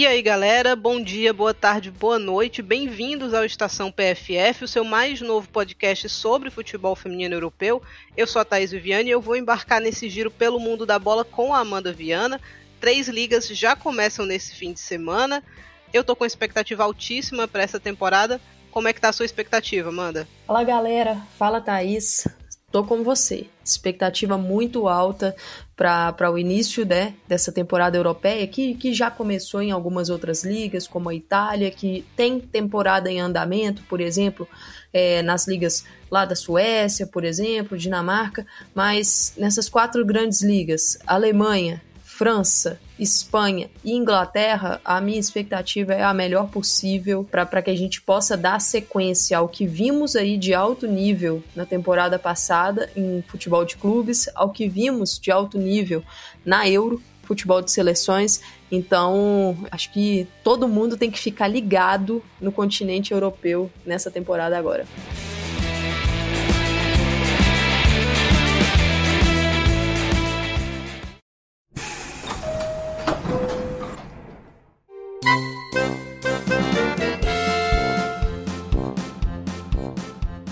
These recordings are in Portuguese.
E aí, galera, bom dia, boa tarde, boa noite. Bem-vindos ao Estação PFF, o seu mais novo podcast sobre futebol feminino europeu. Eu sou a Thaís Viviane e eu vou embarcar nesse giro pelo mundo da bola com a Amanda Viana. Três ligas já começam nesse fim de semana. Eu tô com expectativa altíssima para essa temporada. Como é que tá a sua expectativa, Amanda? Fala, galera. Fala, Thaís. Tô com você. Expectativa muito alta para o início né, dessa temporada europeia, que, que já começou em algumas outras ligas, como a Itália, que tem temporada em andamento, por exemplo, é, nas ligas lá da Suécia, por exemplo, Dinamarca, mas nessas quatro grandes ligas, Alemanha, França, Espanha e Inglaterra, a minha expectativa é a melhor possível para que a gente possa dar sequência ao que vimos aí de alto nível na temporada passada em futebol de clubes, ao que vimos de alto nível na Euro, futebol de seleções. Então, acho que todo mundo tem que ficar ligado no continente europeu nessa temporada agora.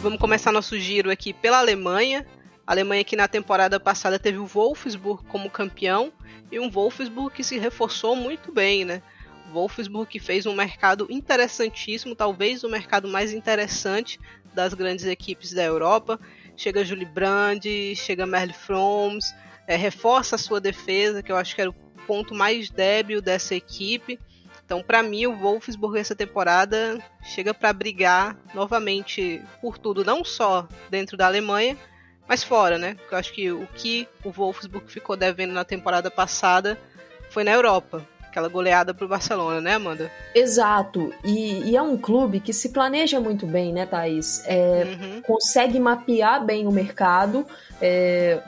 Vamos começar nosso giro aqui pela Alemanha. A Alemanha que na temporada passada teve o Wolfsburg como campeão e um Wolfsburg que se reforçou muito bem, né? Wolfsburg que fez um mercado interessantíssimo, talvez o mercado mais interessante das grandes equipes da Europa. Chega Julie Brand, chega Merle Froms, é, reforça a sua defesa, que eu acho que era o ponto mais débil dessa equipe. Então, para mim, o Wolfsburg essa temporada chega para brigar novamente por tudo, não só dentro da Alemanha, mas fora, né? Porque eu acho que o que o Wolfsburg ficou devendo na temporada passada foi na Europa. Aquela goleada pro Barcelona, né, Amanda? Exato. E, e é um clube que se planeja muito bem, né, Thaís? É, uhum. Consegue mapear bem o mercado. É,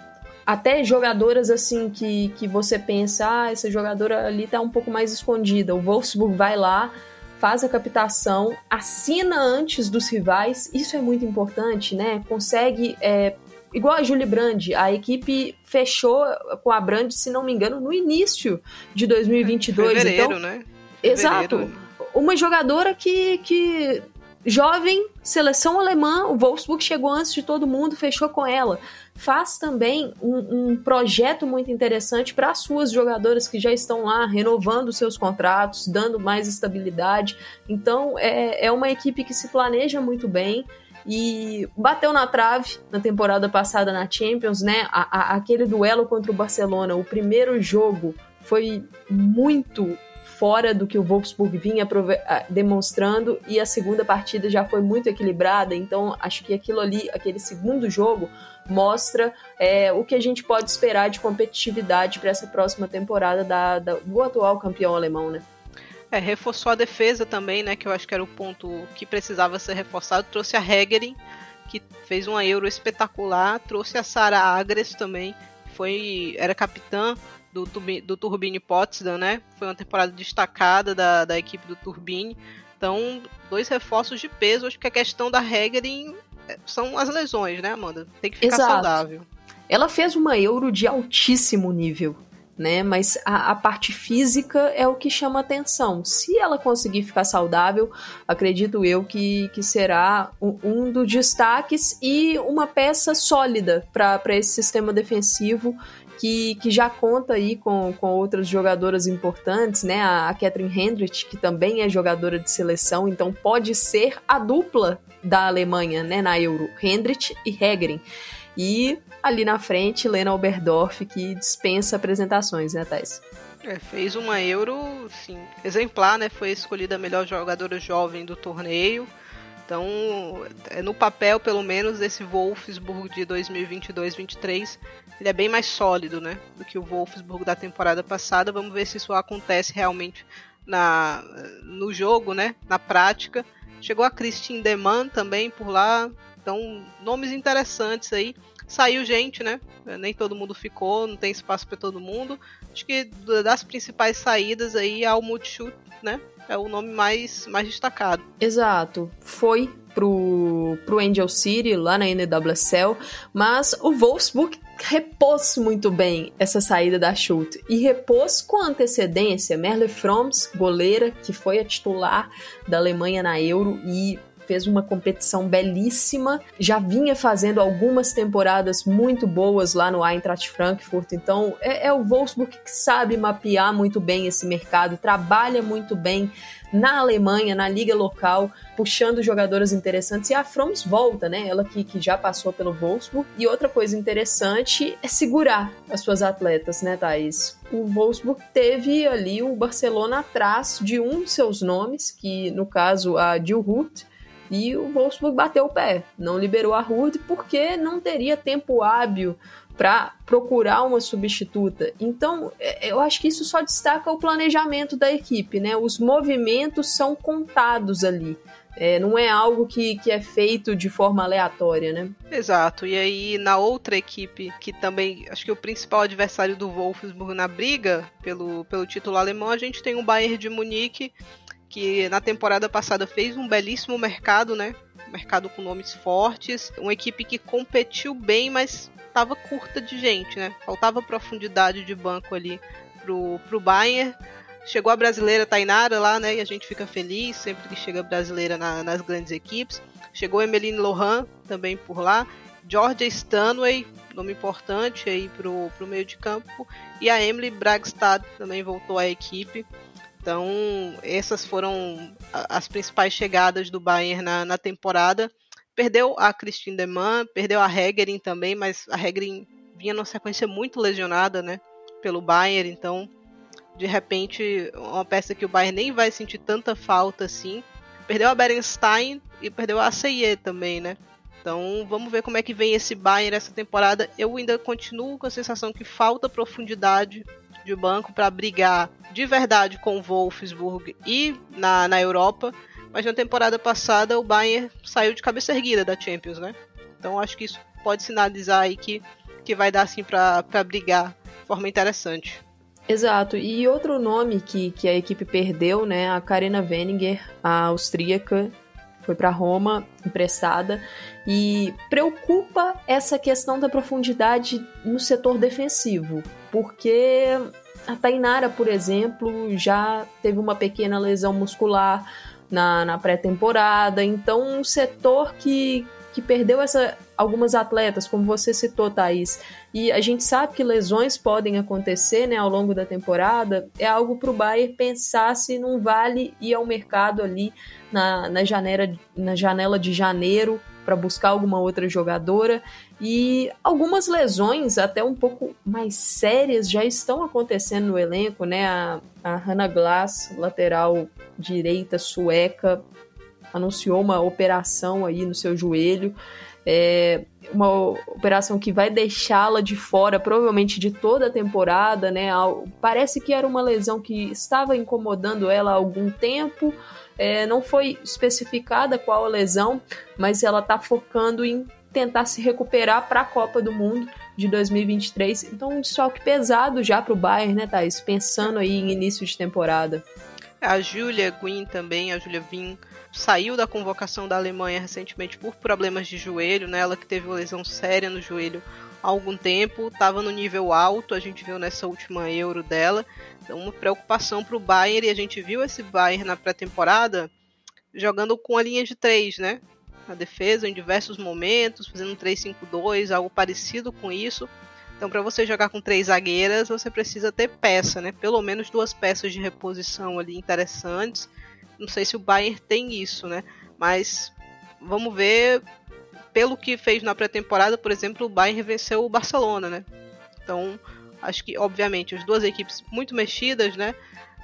até jogadoras assim que, que você pensa, ah, essa jogadora ali tá um pouco mais escondida. O Wolfsburg vai lá, faz a captação, assina antes dos rivais, isso é muito importante, né? Consegue. É, igual a Julie Brand, a equipe fechou com a Brand, se não me engano, no início de 2022. Fevereiro, então, né? Fevereiro. Exato. Uma jogadora que, que jovem, seleção alemã, o Wolfsburg chegou antes de todo mundo, fechou com ela faz também um, um projeto muito interessante para as suas jogadoras que já estão lá renovando seus contratos, dando mais estabilidade. Então é, é uma equipe que se planeja muito bem e bateu na trave na temporada passada na Champions, né? A, a, aquele duelo contra o Barcelona, o primeiro jogo foi muito fora do que o Wolfsburg vinha demonstrando e a segunda partida já foi muito equilibrada, então acho que aquilo ali, aquele segundo jogo mostra é, o que a gente pode esperar de competitividade para essa próxima temporada da, da, do atual campeão alemão, né? É, reforçou a defesa também, né? Que eu acho que era o ponto que precisava ser reforçado. Trouxe a Hegerin, que fez uma Euro espetacular. Trouxe a Sara Agres também, que foi, era capitã do, do Turbine Potsdam, né? Foi uma temporada destacada da, da equipe do Turbine. Então, dois reforços de peso. Acho que a questão da Hegerin são as lesões, né, Amanda? Tem que ficar Exato. saudável. Ela fez uma Euro de altíssimo nível. Né? Mas a, a, parte física é o que chama atenção. Se ela conseguir ficar saudável, acredito eu que, que será um, um dos destaques e uma peça sólida para esse sistema defensivo que, que, já conta aí com, com outras jogadoras importantes, né? A, a Catherine Hendrich, que também é jogadora de seleção, então pode ser a dupla da Alemanha, né, na Euro, Hendrich e Hegerin. E ali na frente, Lena Oberdorf, que dispensa apresentações, né, Thais? É, fez uma Euro, sim, exemplar, né? Foi escolhida a melhor jogadora jovem do torneio. Então, é, no papel, pelo menos, esse Wolfsburg de 2022-23, ele é bem mais sólido, né? Do que o Wolfsburg da temporada passada. Vamos ver se isso acontece realmente na, no jogo, né? Na prática. Chegou a Christine Deman também por lá. Então, nomes interessantes aí. Saiu gente, né? Nem todo mundo ficou, não tem espaço para todo mundo. Acho que das principais saídas aí, a Almut né? É o nome mais, mais destacado. Exato. Foi pro, pro Angel City, lá na NWSL, mas o Wolfsburg repôs muito bem essa saída da Schultz e repôs com antecedência Merle Froms, goleira, que foi a titular da Alemanha na Euro e fez uma competição belíssima, já vinha fazendo algumas temporadas muito boas lá no Eintracht Frankfurt, então é, é o Wolfsburg que sabe mapear muito bem esse mercado, trabalha muito bem na Alemanha, na liga local, puxando jogadoras interessantes. E a Froms volta, né? Ela que, que já passou pelo Wolfsburg. E outra coisa interessante é segurar as suas atletas, né, Thaís? O Wolfsburg teve ali o Barcelona atrás de um de seus nomes, que no caso a Jill Hurt, e o Wolfsburg bateu o pé, não liberou a Hurd porque não teria tempo hábil para procurar uma substituta. Então, é, eu acho que isso só destaca o planejamento da equipe, né? Os movimentos são contados ali. É, não é algo que, que é feito de forma aleatória, né? Exato. E aí, na outra equipe, que também acho que o principal adversário do Wolfsburg na briga pelo, pelo título alemão, a gente tem o Bayern de Munique, que na temporada passada fez um belíssimo mercado, né? Mercado com nomes fortes, uma equipe que competiu bem, mas estava curta de gente, né? Faltava profundidade de banco ali pro, pro Bayern. Chegou a brasileira Tainara lá, né? E a gente fica feliz sempre que chega brasileira na, nas grandes equipes. Chegou Emeline Lohan também por lá. Georgia Stanway, nome importante aí pro, pro meio de campo. E a Emily Bragstad também voltou à equipe. Então, essas foram as principais chegadas do Bayern na, na temporada. Perdeu a Christine Deman, perdeu a Hegerin também, mas a Hegerin vinha numa sequência muito lesionada, né, pelo Bayern, então de repente uma peça que o Bayern nem vai sentir tanta falta assim. Perdeu a Berenstein e perdeu a ACIE também, né? Então vamos ver como é que vem esse Bayern essa temporada. Eu ainda continuo com a sensação que falta profundidade de banco para brigar de verdade com o Wolfsburg e na, na Europa. Mas na temporada passada o Bayern saiu de cabeça erguida da Champions, né? Então acho que isso pode sinalizar aí que, que vai dar assim para brigar de forma interessante. Exato. E outro nome que, que a equipe perdeu, né? A Karina Wenninger, a austríaca, foi para Roma emprestada e preocupa essa questão da profundidade no setor defensivo, porque a Tainara, por exemplo, já teve uma pequena lesão muscular na, na pré-temporada, então um setor que, que perdeu essa, algumas atletas, como você citou, Thaís, e a gente sabe que lesões podem acontecer né, ao longo da temporada, é algo para o Bayern pensar se não vale ir ao mercado ali na, na, janela, na janela de janeiro para buscar alguma outra jogadora. E algumas lesões, até um pouco mais sérias, já estão acontecendo no elenco, né? A, a Hannah Glass, lateral direita sueca, anunciou uma operação aí no seu joelho. É uma operação que vai deixá-la de fora, provavelmente de toda a temporada, né? Parece que era uma lesão que estava incomodando ela há algum tempo. É, não foi especificada qual a lesão, mas ela está focando em tentar se recuperar para a Copa do Mundo de 2023. Então, um desfalque pesado já para o Bayern, né, Thais? Pensando aí em início de temporada. A Julia Guin também, a Julia Vin, saiu da convocação da Alemanha recentemente por problemas de joelho, né? Ela que teve uma lesão séria no joelho há algum tempo, estava no nível alto, a gente viu nessa última Euro dela. Então, uma preocupação para o Bayern, e a gente viu esse Bayern na pré-temporada jogando com a linha de três, né? na defesa em diversos momentos, fazendo um 3-5-2, algo parecido com isso. Então, para você jogar com três zagueiras, você precisa ter peça, né? Pelo menos duas peças de reposição ali interessantes. Não sei se o Bayern tem isso, né? Mas vamos ver. Pelo que fez na pré-temporada, por exemplo, o Bayern venceu o Barcelona, né? Então, acho que, obviamente, as duas equipes muito mexidas, né?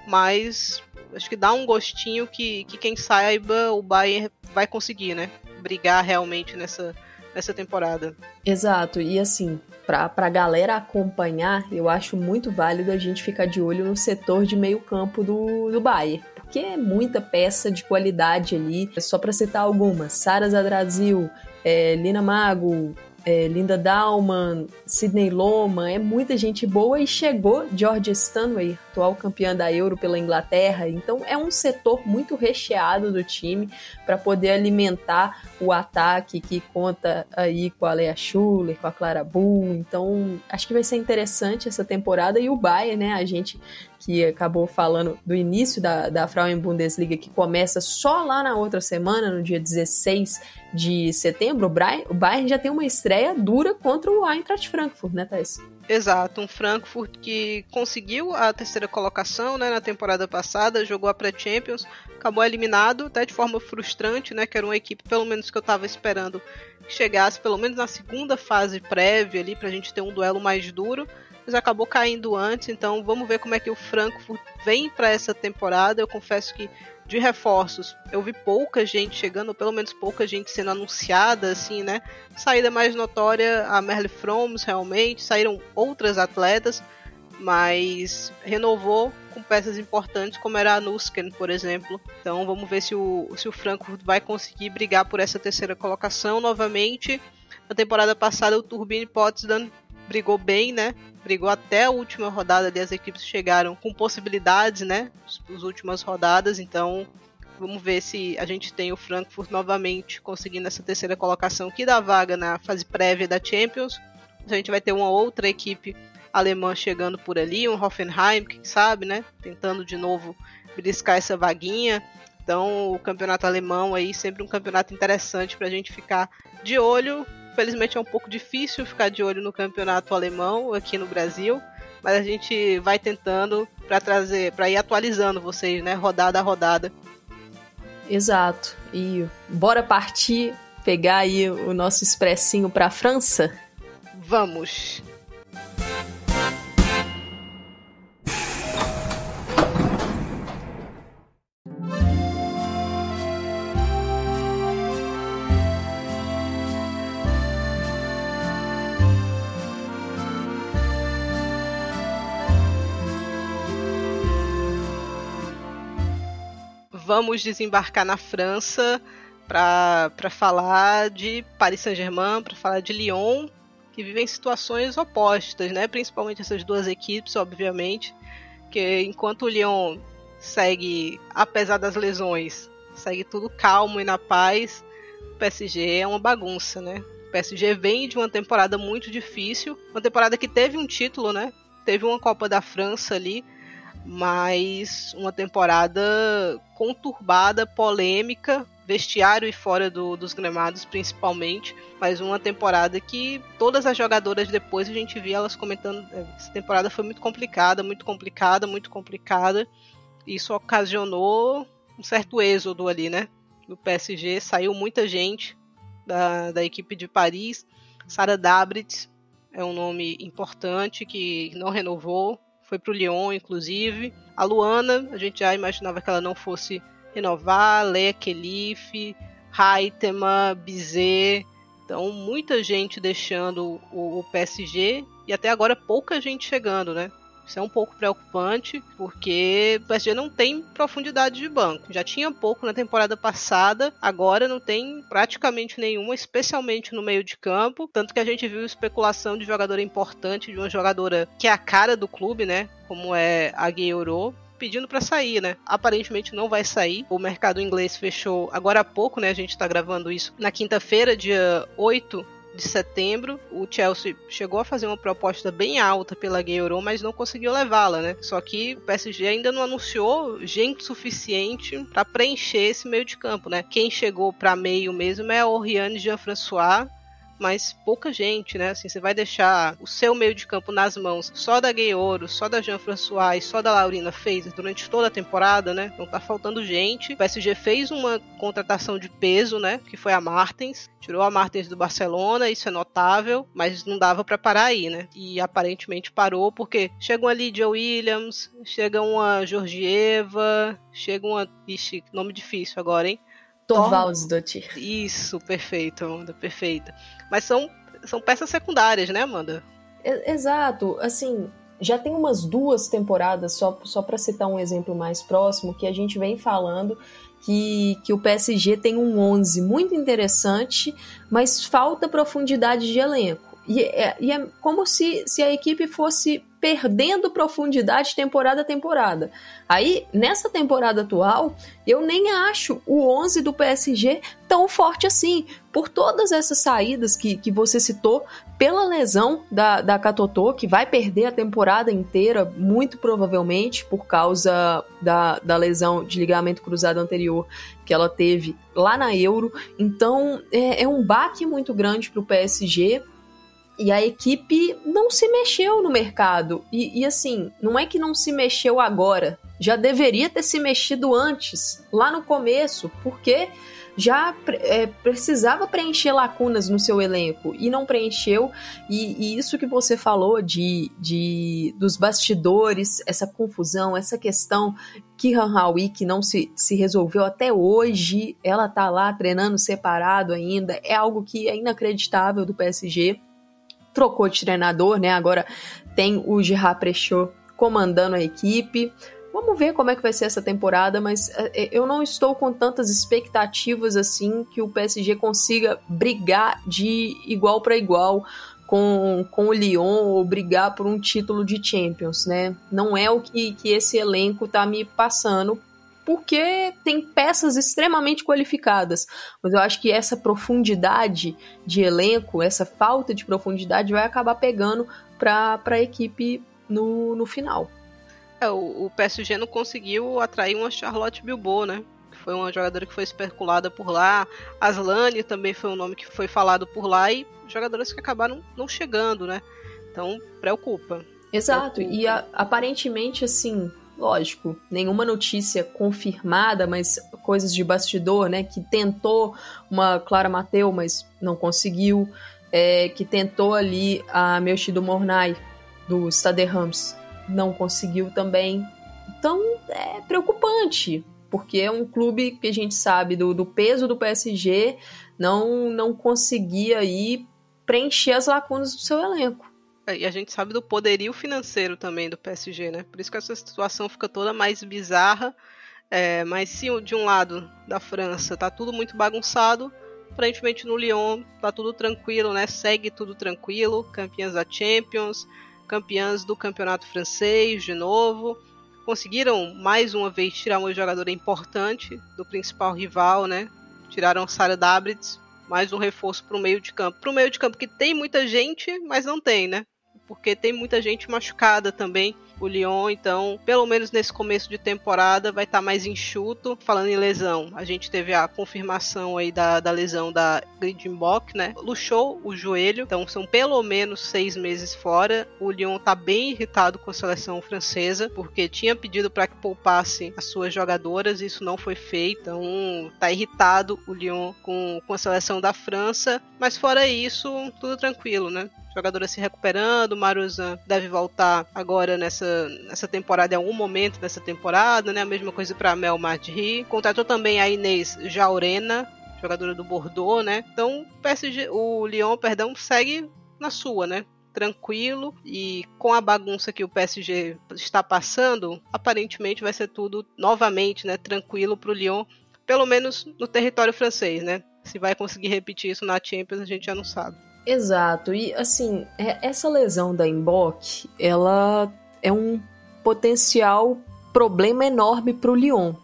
Mas acho que dá um gostinho que, que quem saiba o Bayern vai conseguir, né? brigar realmente nessa, nessa temporada. Exato, e assim, pra, pra galera acompanhar, eu acho muito válido a gente ficar de olho no setor de meio campo do, do Bayern. Porque é muita peça de qualidade ali. Só para citar algumas: Sara Zadrazil, é, Lina Mago, é, Linda Dalman, Sidney Loma, é muita gente boa e chegou George Stanway, atual campeã da Euro pela Inglaterra. Então é um setor muito recheado do time para poder alimentar o ataque que conta aí com a Lea Schuller, com a Clara Bull. Então acho que vai ser interessante essa temporada e o Bayern, né? A gente que acabou falando do início da, da Frauen Bundesliga, que começa só lá na outra semana, no dia 16 de setembro, o Bayern já tem uma estreia dura contra o Eintracht Frankfurt, né, Thais? Exato, um Frankfurt que conseguiu a terceira colocação né, na temporada passada, jogou a pré-Champions, acabou eliminado, até de forma frustrante, né? Que era uma equipe, pelo menos que eu estava esperando, que chegasse pelo menos na segunda fase prévia ali, para a gente ter um duelo mais duro mas acabou caindo antes, então vamos ver como é que o Frankfurt vem para essa temporada. Eu confesso que de reforços eu vi pouca gente chegando, ou pelo menos pouca gente sendo anunciada, assim, né? Saída mais notória a Merle Froms, realmente, saíram outras atletas, mas renovou com peças importantes como era a Nusken, por exemplo. Então vamos ver se o, se o Frankfurt vai conseguir brigar por essa terceira colocação novamente. Na temporada passada o Turbine Potsdam brigou bem, né? Brigou até a última rodada ali, as equipes chegaram com possibilidades, né? As últimas rodadas, então vamos ver se a gente tem o Frankfurt novamente conseguindo essa terceira colocação que dá vaga na fase prévia da Champions. A gente vai ter uma outra equipe alemã chegando por ali, um Hoffenheim, quem sabe, né? Tentando de novo beliscar essa vaguinha. Então, o campeonato alemão aí sempre um campeonato interessante para a gente ficar de olho Infelizmente é um pouco difícil ficar de olho no campeonato alemão aqui no Brasil, mas a gente vai tentando para trazer, para ir atualizando vocês, né, rodada a rodada. Exato. E bora partir pegar aí o nosso expressinho para a França? Vamos. Vamos desembarcar na França para falar de Paris Saint-Germain, para falar de Lyon, que vivem situações opostas, né? Principalmente essas duas equipes, obviamente, que enquanto o Lyon segue, apesar das lesões, segue tudo calmo e na paz, o PSG é uma bagunça, né? O PSG vem de uma temporada muito difícil, uma temporada que teve um título, né? Teve uma Copa da França ali, mas uma temporada conturbada, polêmica, vestiário e fora do, dos gramados principalmente, mas uma temporada que todas as jogadoras depois a gente via elas comentando, é, essa temporada foi muito complicada, muito complicada, muito complicada. Isso ocasionou um certo êxodo ali, né? No PSG saiu muita gente da, da equipe de Paris. Sara Dabrit é um nome importante que não renovou, foi pro Lyon, inclusive. A Luana, a gente já imaginava que ela não fosse renovar. Leia Kelife, Haitema, Bizet. Então, muita gente deixando o, o PSG e até agora pouca gente chegando, né? Isso é um pouco preocupante, porque o PSG não tem profundidade de banco. Já tinha pouco na temporada passada, agora não tem praticamente nenhuma, especialmente no meio de campo. Tanto que a gente viu especulação de jogadora importante, de uma jogadora que é a cara do clube, né? Como é a Gueiro, pedindo para sair, né? Aparentemente não vai sair. O mercado inglês fechou agora há pouco, né? A gente tá gravando isso na quinta-feira, dia 8 de setembro, o Chelsea chegou a fazer uma proposta bem alta pela Gay Euro, mas não conseguiu levá-la, né? Só que o PSG ainda não anunciou gente suficiente para preencher esse meio de campo, né? Quem chegou para meio mesmo é a Oriane Jean-François, mas pouca gente, né? Assim, você vai deixar o seu meio de campo nas mãos só da Gay Ouro, só da Jean François e só da Laurina Fez durante toda a temporada, né? Não tá faltando gente. O PSG fez uma contratação de peso, né? Que foi a Martens. Tirou a Martens do Barcelona, isso é notável, mas não dava para parar aí, né? E aparentemente parou porque chega uma Lydia Williams, chega uma Georgieva, chega uma. Ixi, nome difícil agora, hein? Torvaldsdottir. Isso, perfeito, Amanda, perfeita. Mas são, são peças secundárias, né, Amanda? Exato. Assim, já tem umas duas temporadas, só, só para citar um exemplo mais próximo, que a gente vem falando que, que o PSG tem um 11 muito interessante, mas falta profundidade de elenco. E é, e é como se, se a equipe fosse perdendo profundidade temporada a temporada. Aí, nessa temporada atual, eu nem acho o 11 do PSG tão forte assim, por todas essas saídas que, que você citou, pela lesão da, da Katotô, que vai perder a temporada inteira, muito provavelmente, por causa da, da lesão de ligamento cruzado anterior que ela teve lá na Euro. Então, é, é um baque muito grande para o PSG e a equipe não se mexeu no mercado. E, e, assim, não é que não se mexeu agora. Já deveria ter se mexido antes, lá no começo, porque já é, precisava preencher lacunas no seu elenco e não preencheu. E, e, isso que você falou de, de dos bastidores, essa confusão, essa questão que Hawi que não se, se resolveu até hoje, ela tá lá treinando separado ainda, é algo que é inacreditável do PSG trocou de treinador, né? Agora tem o Gerard Prechot comandando a equipe. Vamos ver como é que vai ser essa temporada, mas é, é, eu não estou com tantas expectativas assim que o PSG consiga brigar de igual para igual com, com o Lyon ou brigar por um título de Champions, né? Não é o que, que esse elenco tá me passando porque tem peças extremamente qualificadas. Mas eu acho que essa profundidade de elenco, essa falta de profundidade, vai acabar pegando para a equipe no, no final. É, o, o, PSG não conseguiu atrair uma Charlotte Bilbao, né? Que foi uma jogadora que foi especulada por lá. Aslane também foi um nome que foi falado por lá e jogadoras que acabaram não chegando, né? Então, preocupa. Exato, preocupa. e a, aparentemente, assim, lógico, nenhuma notícia confirmada, mas coisas de bastidor, né? Que tentou uma Clara Mateu, mas não conseguiu. É, que tentou ali a Melchido Mornay, do Stade Rams, não conseguiu também. Então é preocupante, porque é um clube que a gente sabe do, do peso do PSG, não, não conseguia aí preencher as lacunas do seu elenco. É, e a gente sabe do poderio financeiro também do PSG, né? Por isso que essa situação fica toda mais bizarra. É, mas se de um lado da França tá tudo muito bagunçado, aparentemente no Lyon tá tudo tranquilo, né? Segue tudo tranquilo, campeãs da Champions, campeãs do campeonato francês de novo. Conseguiram mais uma vez tirar uma jogadora importante do principal rival, né? Tiraram Sara Dabritz, mais um reforço para o meio de campo. Para o meio de campo que tem muita gente, mas não tem, né? Porque tem muita gente machucada também. O Lyon, então, pelo menos nesse começo de temporada, vai estar tá mais enxuto. Falando em lesão, a gente teve a confirmação aí da, da lesão da Gridinbock, né? Luxou o joelho, então são pelo menos seis meses fora. O Lyon tá bem irritado com a seleção francesa, porque tinha pedido para que poupasse as suas jogadoras, e isso não foi feito. Então, tá irritado o Lyon com, com a seleção da França. Mas fora isso, tudo tranquilo, né? jogadora se recuperando. Maruzan deve voltar agora nessa, nessa temporada, em algum momento dessa temporada, né? A mesma coisa para Mel Madri. Contratou também a Inês Jaurena, jogadora do Bordeaux, né? Então o, PSG, o Lyon, perdão, segue na sua, né? Tranquilo e com a bagunça que o PSG está passando, aparentemente vai ser tudo novamente, né? Tranquilo para o Lyon, pelo menos no território francês, né? Se vai conseguir repetir isso na Champions, a gente já não sabe. Exato. E assim, é, essa lesão da Emboc, ela é um potencial problema enorme para o Lyon,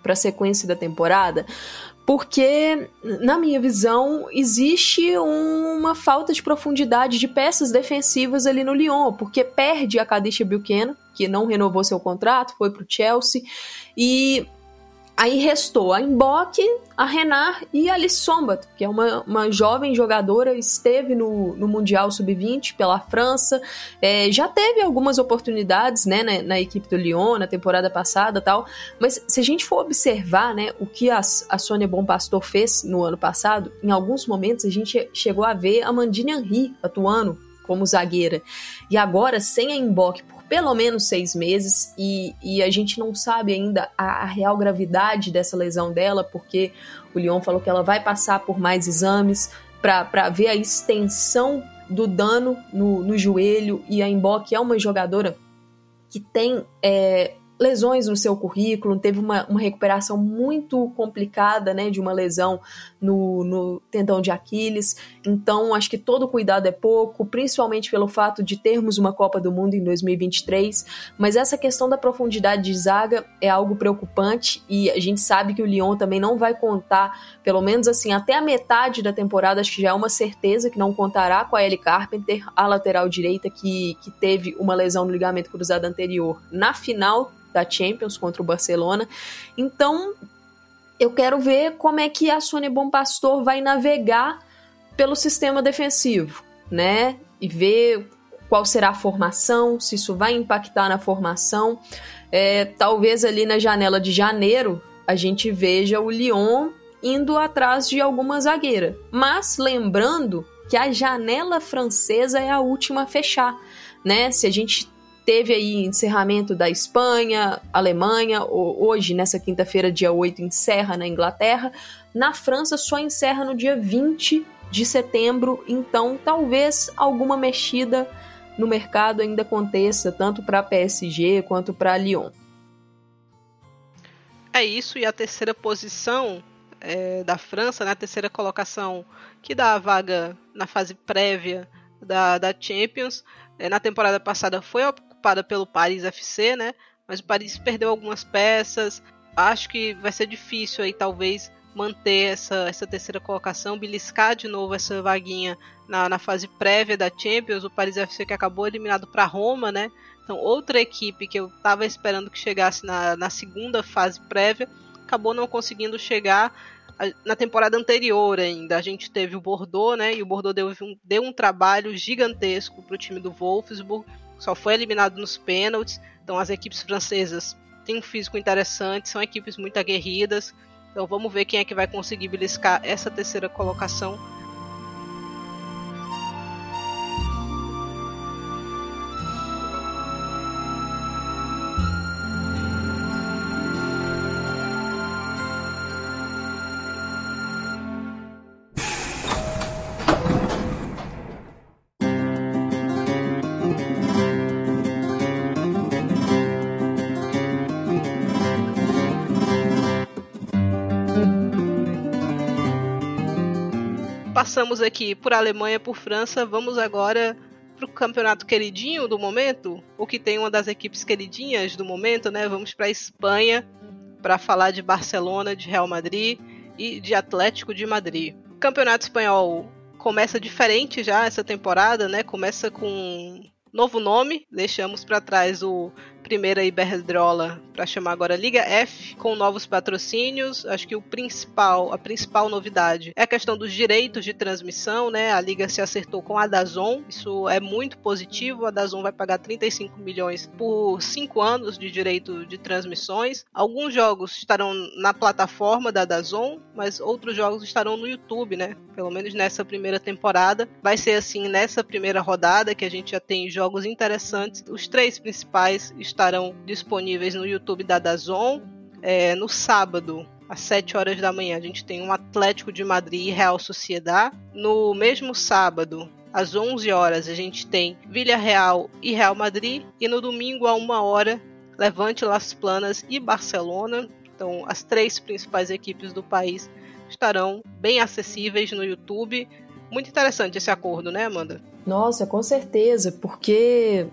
para a sequência da temporada, porque na minha visão existe uma falta de profundidade de peças defensivas ali no Lyon, porque perde a Kadisha Buchanan, que não renovou seu contrato, foi para o Chelsea, e Aí restou a Mbok, a Renar e a Alice que é uma, uma jovem jogadora, esteve no, no Mundial Sub-20 pela França, é, já teve algumas oportunidades né, na, na, equipe do Lyon na temporada passada tal, mas se a gente for observar né, o que a, a Sônia Bom Pastor fez no ano passado, em alguns momentos a gente chegou a ver a Mandine Henry atuando como zagueira. E agora, sem a Mbok pelo menos seis meses e, e a gente não sabe ainda a, a, real gravidade dessa lesão dela, porque o Lyon falou que ela vai passar por mais exames para ver a extensão do dano no, no joelho e a Emboque é uma jogadora que tem é, lesões no seu currículo, teve uma, uma recuperação muito complicada, né, de uma lesão no, no tendão de Aquiles. Então, acho que todo cuidado é pouco, principalmente pelo fato de termos uma Copa do Mundo em 2023. Mas essa questão da profundidade de zaga é algo preocupante e a gente sabe que o Lyon também não vai contar, pelo menos assim, até a metade da temporada, acho que já é uma certeza que não contará com a Ellie Carpenter, a lateral direita que, que teve uma lesão no ligamento cruzado anterior na final da Champions contra o Barcelona. Então, eu quero ver como é que a Sônia Bom Pastor vai navegar pelo sistema defensivo, né? E ver qual será a formação, se isso vai impactar na formação. É, talvez ali na janela de janeiro a gente veja o Lyon indo atrás de alguma zagueira. Mas lembrando que a janela francesa é a última a fechar, né? Se a gente Teve aí encerramento da Espanha, Alemanha, hoje, nessa quinta-feira, dia 8, encerra na Inglaterra. Na França só encerra no dia 20 de setembro, então talvez alguma mexida no mercado ainda aconteça, tanto para PSG quanto para Lyon. É isso, e a terceira posição é, da França, né, a terceira colocação que dá a vaga na fase prévia da, da Champions, é, na temporada passada foi ocupada pelo Paris FC, né? Mas o Paris perdeu algumas peças. Acho que vai ser difícil aí, talvez, manter essa, essa terceira colocação, beliscar de novo essa vaguinha na, na fase prévia da Champions. O Paris FC que acabou eliminado para Roma, né? Então, outra equipe que eu estava esperando que chegasse na, na segunda fase prévia, acabou não conseguindo chegar na temporada anterior ainda. A gente teve o Bordeaux, né? E o Bordeaux deu deu um trabalho gigantesco para o time do Wolfsburg só foi eliminado nos pênaltis. Então as equipes francesas têm um físico interessante, são equipes muito aguerridas. Então vamos ver quem é que vai conseguir beliscar essa terceira colocação passamos aqui por Alemanha, por França, vamos agora para o campeonato queridinho do momento, o que tem uma das equipes queridinhas do momento, né? Vamos para Espanha para falar de Barcelona, de Real Madrid e de Atlético de Madrid. O campeonato espanhol começa diferente já essa temporada, né? Começa com novo nome, deixamos para trás o primeira Iberdrola para chamar agora Liga F, com novos patrocínios. Acho que o principal, a principal novidade é a questão dos direitos de transmissão, né? A liga se acertou com a Dazon, isso é muito positivo. A Dazon vai pagar 35 milhões por 5 anos de direito de transmissões. Alguns jogos estarão na plataforma da Dazon, mas outros jogos estarão no YouTube, né? Pelo menos nessa primeira temporada. Vai ser assim nessa primeira rodada que a gente já tem jogos interessantes. Os três principais estarão disponíveis no YouTube da Dazon. É, no sábado, às 7 horas da manhã, a gente tem um Atlético de Madrid e Real Sociedad. No mesmo sábado, às 11 horas, a gente tem Villarreal e Real Madrid. E no domingo, a 1 hora, Levante Las Planas e Barcelona. Então, as três principais equipes do país estarão bem acessíveis no YouTube. Muito interessante esse acordo, né, Amanda? Nossa, com certeza, porque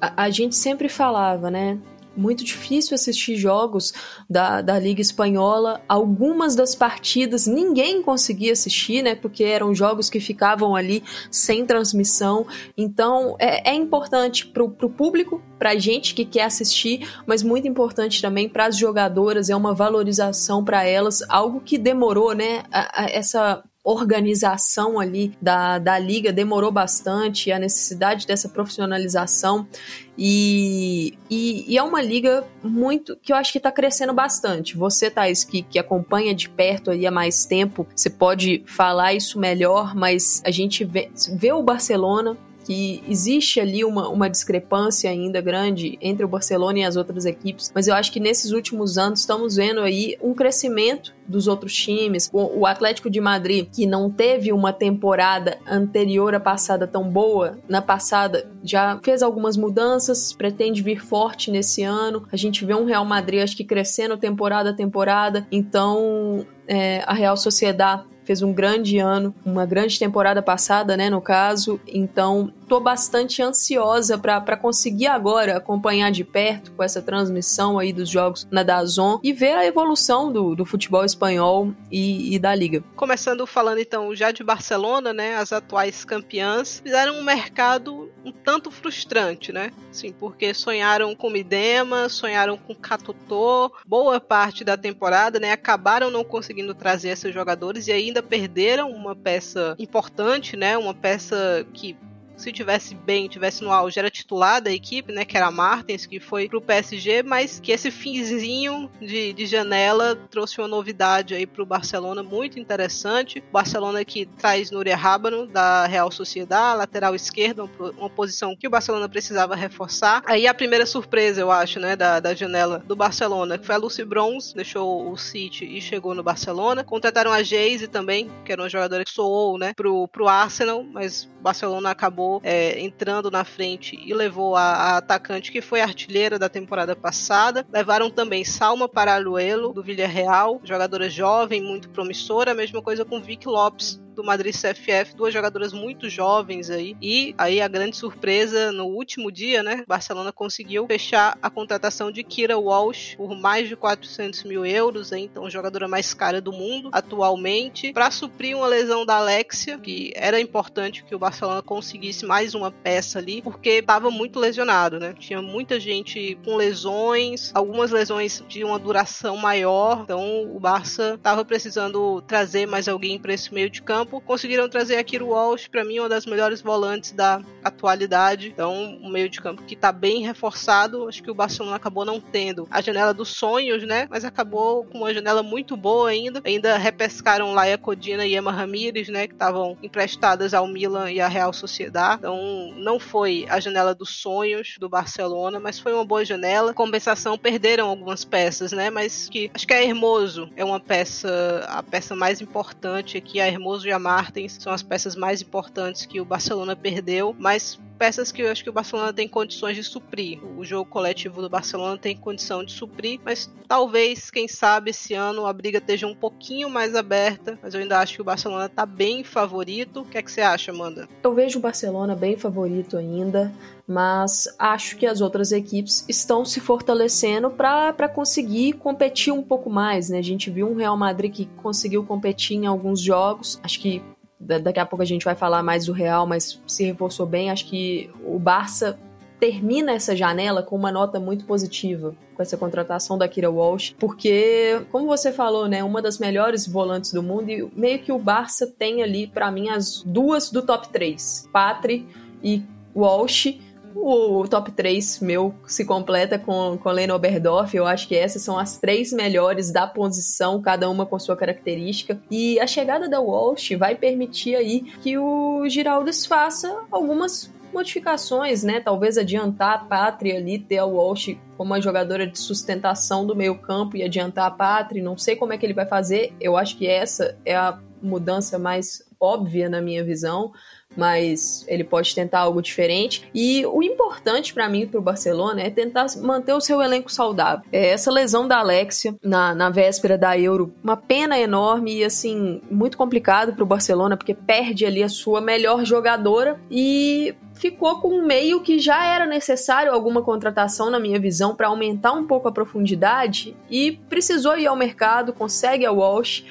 a, a gente sempre falava, né? muito difícil assistir jogos da, da Liga Espanhola. Algumas das partidas ninguém conseguia assistir, né? Porque eram jogos que ficavam ali sem transmissão. Então é, é importante para o público, para a gente que quer assistir, mas muito importante também para as jogadoras. É uma valorização para elas, algo que demorou, né? A, a, essa organização ali da, da liga demorou bastante, a necessidade dessa profissionalização e, e, e, é uma liga muito que eu acho que está crescendo bastante. Você, Thais, que, que acompanha de perto aí há mais tempo, você pode falar isso melhor, mas a gente vê, vê o Barcelona que existe ali uma, uma discrepância ainda grande entre o Barcelona e as outras equipes, mas eu acho que nesses últimos anos estamos vendo aí um crescimento dos outros times. O, o, Atlético de Madrid, que não teve uma temporada anterior à passada tão boa, na passada já fez algumas mudanças, pretende vir forte nesse ano. A gente vê um Real Madrid, acho que crescendo temporada a temporada. Então, é, a Real Sociedade fez um grande ano, uma grande temporada passada, né, no caso. Então, tô bastante ansiosa para conseguir agora acompanhar de perto com essa transmissão aí dos jogos na Dazon e ver a evolução do, do futebol espanhol e, e, da liga. Começando falando então já de Barcelona, né, as atuais campeãs fizeram um mercado um tanto frustrante, né? Sim, porque sonharam com Midema, sonharam com Catutô, boa parte da temporada, né, acabaram não conseguindo trazer esses jogadores e ainda perderam uma peça importante, né, uma peça que se tivesse bem, tivesse no auge, era titular da equipe, né? Que era a Martins, que foi pro PSG, mas que esse finzinho de, de janela trouxe uma novidade aí pro Barcelona muito interessante. O Barcelona que traz Núria Rábano, da Real Sociedade, lateral esquerda, uma posição que o Barcelona precisava reforçar. Aí a primeira surpresa, eu acho, né, da, da janela do Barcelona, que foi a Lucy Bronze, deixou o City e chegou no Barcelona. Contrataram a Geise também, que era uma jogadora que soou, né, pro, pro Arsenal, mas o Barcelona acabou acabou é, entrando na frente e levou a, a, atacante que foi artilheira da temporada passada. Levaram também Salma Paraluelo, do Villarreal, jogadora jovem, muito promissora. A mesma coisa com Vic Lopes, do Madrid CFF, duas jogadoras muito jovens aí. E aí a grande surpresa no último dia, né? Barcelona conseguiu fechar a contratação de Kira Walsh por mais de 400 mil euros, hein? então jogadora mais cara do mundo atualmente, para suprir uma lesão da Alexia, que era importante que o Barcelona conseguisse mais uma peça ali, porque estava muito lesionado, né? Tinha muita gente com lesões, algumas lesões de uma duração maior, então o Barça estava precisando trazer mais alguém para esse meio de campo campo, conseguiram trazer a Kiro Walsh, para mim, uma das melhores volantes da atualidade. Então, um meio de campo que está bem reforçado. Acho que o Barcelona acabou não tendo a janela dos sonhos, né? Mas acabou com uma janela muito boa ainda. Ainda repescaram Laia Codina e Emma Ramírez, né? Que estavam emprestadas ao Milan e à Real Sociedade. Então, não foi a janela dos sonhos do Barcelona, mas foi uma boa janela. Compensação, perderam algumas peças, né? Mas que acho que a Hermoso é uma peça, a peça mais importante aqui. A Hermoso e Martins são as peças mais importantes que o Barcelona perdeu, mas peças que eu acho que o Barcelona tem condições de suprir. O jogo coletivo do Barcelona tem condição de suprir, mas talvez, quem sabe, esse ano a briga esteja um pouquinho mais aberta, mas eu ainda acho que o Barcelona está bem favorito. O que é que você acha, Amanda? Eu vejo o Barcelona bem favorito ainda, mas acho que as outras equipes estão se fortalecendo para conseguir competir um pouco mais, né? A gente viu um Real Madrid que conseguiu competir em alguns jogos, acho que daqui a pouco a gente vai falar mais do Real, mas se reforçou bem. Acho que o Barça termina essa janela com uma nota muito positiva com essa contratação da Kira Walsh, porque, como você falou, né, uma das melhores volantes do mundo e meio que o Barça tem ali para mim as duas do top 3, Patri e Walsh o top 3 meu se completa com, com Lena Oberdorf. Eu acho que essas são as três melhores da posição, cada uma com sua característica. E a chegada da Walsh vai permitir aí que o Giraldes faça algumas modificações, né? Talvez adiantar a Pátria ali, ter a Walsh como uma jogadora de sustentação do meio campo e adiantar a Pátria. Não sei como é que ele vai fazer. Eu acho que essa é a mudança mais óbvia na minha visão mas ele pode tentar algo diferente. E o importante para mim, para o Barcelona, é tentar manter o seu elenco saudável. É essa lesão da Alexia na, na véspera da Euro, uma pena enorme e assim, muito complicado para o Barcelona, porque perde ali a sua melhor jogadora e ficou com um meio que já era necessário alguma contratação, na minha visão, para aumentar um pouco a profundidade e precisou ir ao mercado, consegue a Walsh,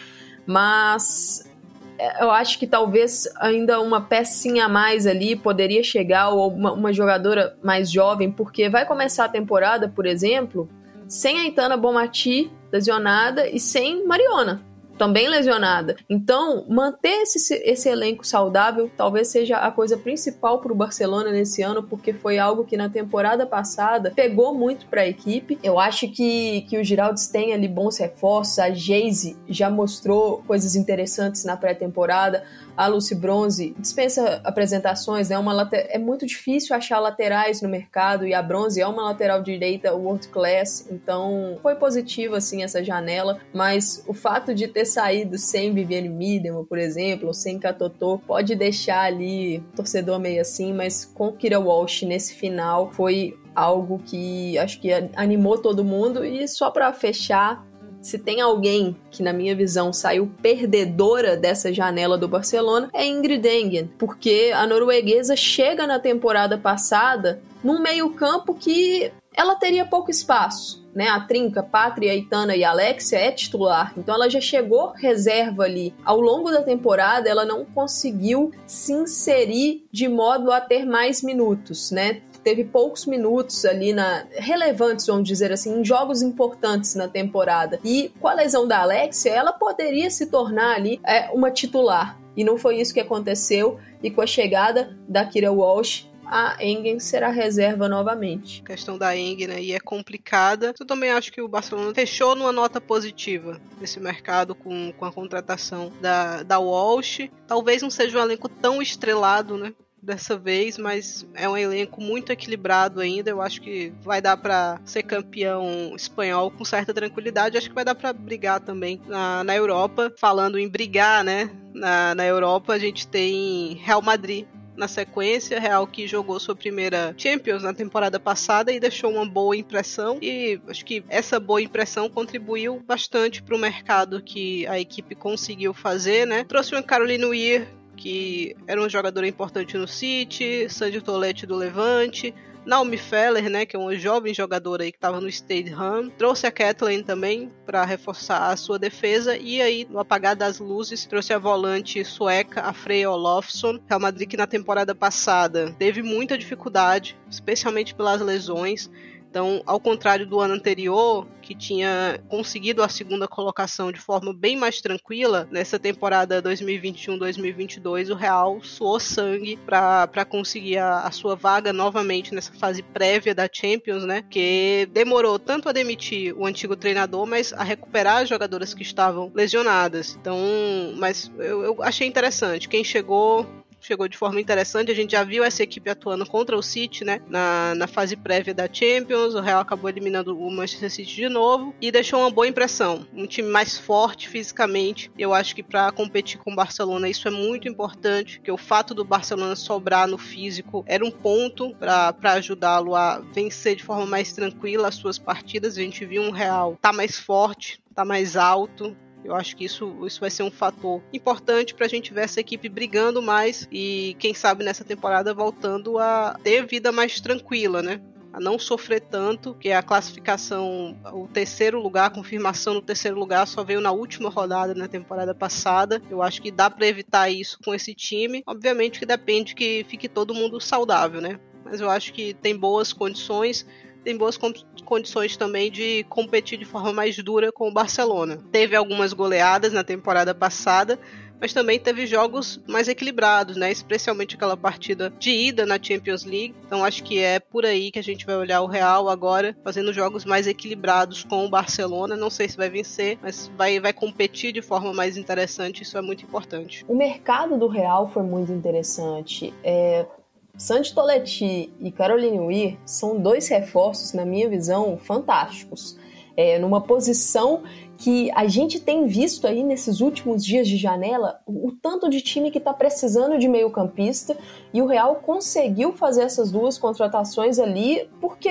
mas eu acho que talvez ainda uma pecinha a mais ali poderia chegar, ou uma, uma, jogadora mais jovem, porque vai começar a temporada, por exemplo, sem a Itana Bomati lesionada e sem Mariona. Também lesionada. Então, manter esse, esse elenco saudável talvez seja a coisa principal para o Barcelona nesse ano, porque foi algo que na temporada passada pegou muito para a equipe. Eu acho que, que o Giraldes tem ali bons reforços, a Geise já mostrou coisas interessantes na pré-temporada a Lucy Bronze dispensa apresentações, né? Uma é muito difícil achar laterais no mercado e a Bronze é uma lateral direita world class, então foi positivo assim essa janela, mas o fato de ter saído sem Viviane Miedema, por exemplo, ou sem Katotô, pode deixar ali torcedor meio assim, mas com Kira Walsh nesse final foi algo que acho que animou todo mundo e só para fechar se tem alguém que, na minha visão, saiu perdedora dessa janela do Barcelona, é Ingrid Engen, porque a norueguesa chega na temporada passada num meio-campo que ela teria pouco espaço. Né, a trinca, Pátria, Itana e Alexia é titular, então ela já chegou reserva ali. Ao longo da temporada, ela não conseguiu se inserir de modo a ter mais minutos, né? teve poucos minutos ali na relevantes, vamos dizer assim, em jogos importantes na temporada. E com a lesão da Alexia, ela poderia se tornar ali é, uma titular. E não foi isso que aconteceu. E com a chegada da Kira Walsh, a Engen será reserva novamente. A questão da Engen aí é complicada. Eu também acho que o Barcelona fechou numa nota positiva nesse mercado com, com a contratação da, da Walsh. Talvez não seja um elenco tão estrelado, né? dessa vez, mas é um elenco muito equilibrado ainda. Eu acho que vai dar para ser campeão espanhol com certa tranquilidade. Acho que vai dar para brigar também na, na Europa. Falando em brigar, né? Na, na Europa, a gente tem Real Madrid na sequência, Real que jogou sua primeira Champions na temporada passada e deixou uma boa impressão e acho que essa boa impressão contribuiu bastante para o mercado que a equipe conseguiu fazer, né? Trouxe uma Caroline Weir que era um jogador importante no City, Sandy Toletti do Levante, Naomi Feller, né, que é uma jovem jogadora aí que estava no Stade Ham, trouxe a Kathleen também para reforçar a sua defesa e aí no apagar das luzes trouxe a volante sueca, a Freya Olofsson, Real Madrid que na temporada passada teve muita dificuldade, especialmente pelas lesões. Então, ao contrário do ano anterior, que tinha conseguido a segunda colocação de forma bem mais tranquila, nessa temporada 2021-2022, o Real suou sangue para conseguir a, a, sua vaga novamente nessa fase prévia da Champions, né? Que demorou tanto a demitir o antigo treinador, mas a recuperar as jogadoras que estavam lesionadas. Então, mas eu, eu achei interessante. Quem chegou chegou de forma interessante. A gente já viu essa equipe atuando contra o City, né? Na, na fase prévia da Champions. O Real acabou eliminando o Manchester City de novo e deixou uma boa impressão. Um time mais forte fisicamente. Eu acho que para competir com o Barcelona isso é muito importante, porque o fato do Barcelona sobrar no físico era um ponto para ajudá-lo a vencer de forma mais tranquila as suas partidas. A gente viu um Real tá mais forte, tá mais alto, eu acho que isso, isso vai ser um fator importante para a gente ver essa equipe brigando mais e, quem sabe, nessa temporada voltando a ter vida mais tranquila, né? a não sofrer tanto, que a classificação, o terceiro lugar, a confirmação no terceiro lugar só veio na última rodada na temporada passada. Eu acho que dá para evitar isso com esse time. Obviamente que depende que fique todo mundo saudável, né? Mas eu acho que tem boas condições tem boas condições também de competir de forma mais dura com o Barcelona. Teve algumas goleadas na temporada passada, mas também teve jogos mais equilibrados, né? Especialmente aquela partida de ida na Champions League. Então acho que é por aí que a gente vai olhar o Real agora, fazendo jogos mais equilibrados com o Barcelona. Não sei se vai vencer, mas vai, vai competir de forma mais interessante. Isso é muito importante. O mercado do Real foi muito interessante. É, Santi Toletti e Caroline Weir são dois reforços, na minha visão, fantásticos. É, numa posição que a gente tem visto aí nesses últimos dias de janela o, o tanto de time que está precisando de meio campista e o Real conseguiu fazer essas duas contratações ali porque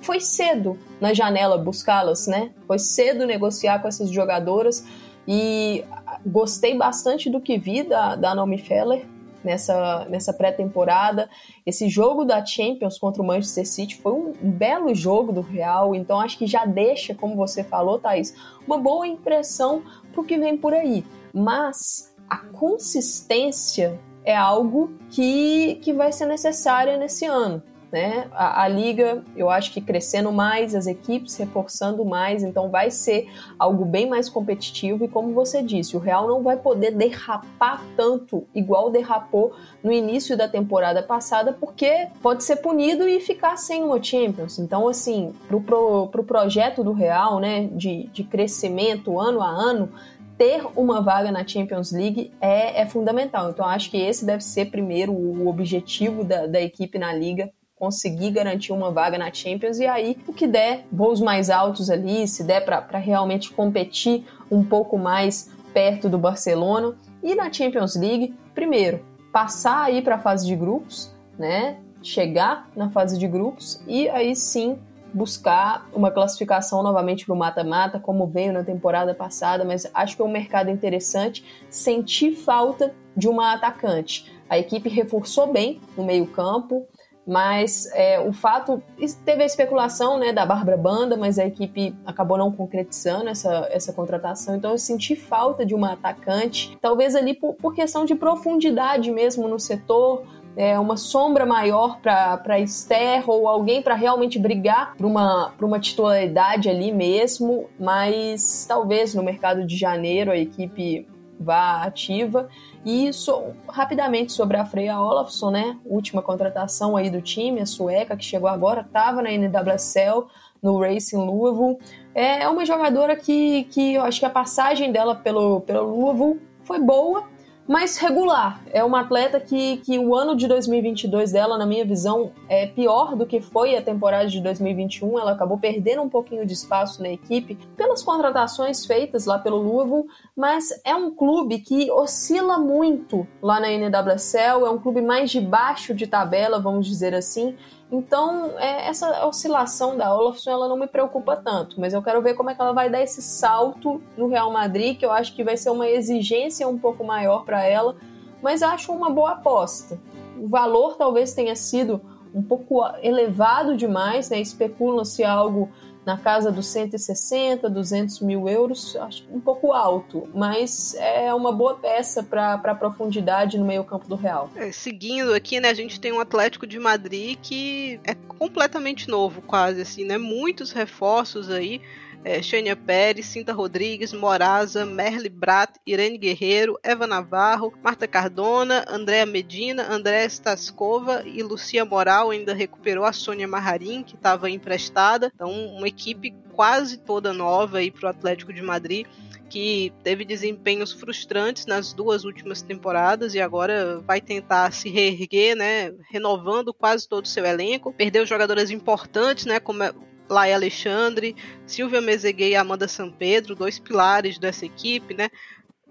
foi cedo na janela buscá-las, né? Foi cedo negociar com essas jogadoras e gostei bastante do que vi da, da Naomi Feller nessa, nessa pré-temporada. Esse jogo da Champions contra o Manchester City foi um belo jogo do Real, então acho que já deixa, como você falou, Thaís, uma boa impressão pro que vem por aí. Mas a consistência é algo que, que vai ser necessária nesse ano. Né? A, a, liga, eu acho que crescendo mais, as equipes reforçando mais, então vai ser algo bem mais competitivo. E como você disse, o Real não vai poder derrapar tanto igual derrapou no início da temporada passada, porque pode ser punido e ficar sem uma Champions. Então, assim, pro, pro, pro projeto do Real, né, de, de crescimento ano a ano, ter uma vaga na Champions League é, é fundamental. Então, acho que esse deve ser primeiro o objetivo da, da equipe na liga conseguir garantir uma vaga na Champions e aí o que der, voos mais altos ali, se der para realmente competir um pouco mais perto do Barcelona e na Champions League, primeiro, passar aí para a fase de grupos, né? Chegar na fase de grupos e aí sim buscar uma classificação novamente para o mata-mata, como veio na temporada passada, mas acho que é um mercado interessante. Sentir falta de uma atacante. A equipe reforçou bem no meio-campo, mas é, o fato. Teve a especulação né, da Bárbara Banda, mas a equipe acabou não concretizando essa, essa contratação. Então eu senti falta de uma atacante, talvez ali por, por questão de profundidade mesmo no setor. É, uma sombra maior para Esther ou alguém para realmente brigar por uma, por uma titularidade ali mesmo, mas talvez no mercado de janeiro a equipe vá ativa. E so, rapidamente sobre a Freya Olafsson, né? Última contratação aí do time, a sueca que chegou agora, estava na NWSL, no Racing Louisville. É uma jogadora que, que eu acho que a passagem dela pelo, pelo Louisville foi boa, mas regular. É uma atleta que, que o ano de 2022 dela, na minha visão, é pior do que foi a temporada de 2021. Ela acabou perdendo um pouquinho de espaço na equipe pelas contratações feitas lá pelo Louisville, mas é um clube que oscila muito lá na NWSL, é um clube mais de baixo de tabela, vamos dizer assim. Então, é, essa oscilação da Olafson, ela não me preocupa tanto, mas eu quero ver como é que ela vai dar esse salto no Real Madrid, que eu acho que vai ser uma exigência um pouco maior para ela, mas acho uma boa aposta. O valor talvez tenha sido um pouco elevado demais, né? Especulam-se algo na casa dos 160, 200 mil euros, acho um pouco alto, mas é uma boa peça para a profundidade no meio-campo do Real. É, seguindo aqui, né, a gente tem um Atlético de Madrid que é completamente novo, quase assim, né? Muitos reforços aí é, Xênia Pérez, Cinta Rodrigues, Moraza, Merle Brat, Irene Guerreiro, Eva Navarro, Marta Cardona, Andréa Medina, André Staskova e Lucia Moral ainda recuperou a Sônia Marrarim, que estava emprestada. Então, uma equipe quase toda nova aí para o Atlético de Madrid que teve desempenhos frustrantes nas duas últimas temporadas e agora vai tentar se reerguer, né, renovando quase todo o seu elenco. Perdeu jogadoras importantes, né, como Laia Alexandre, Silvia Mezeguet e Amanda Pedro, dois pilares dessa equipe, né?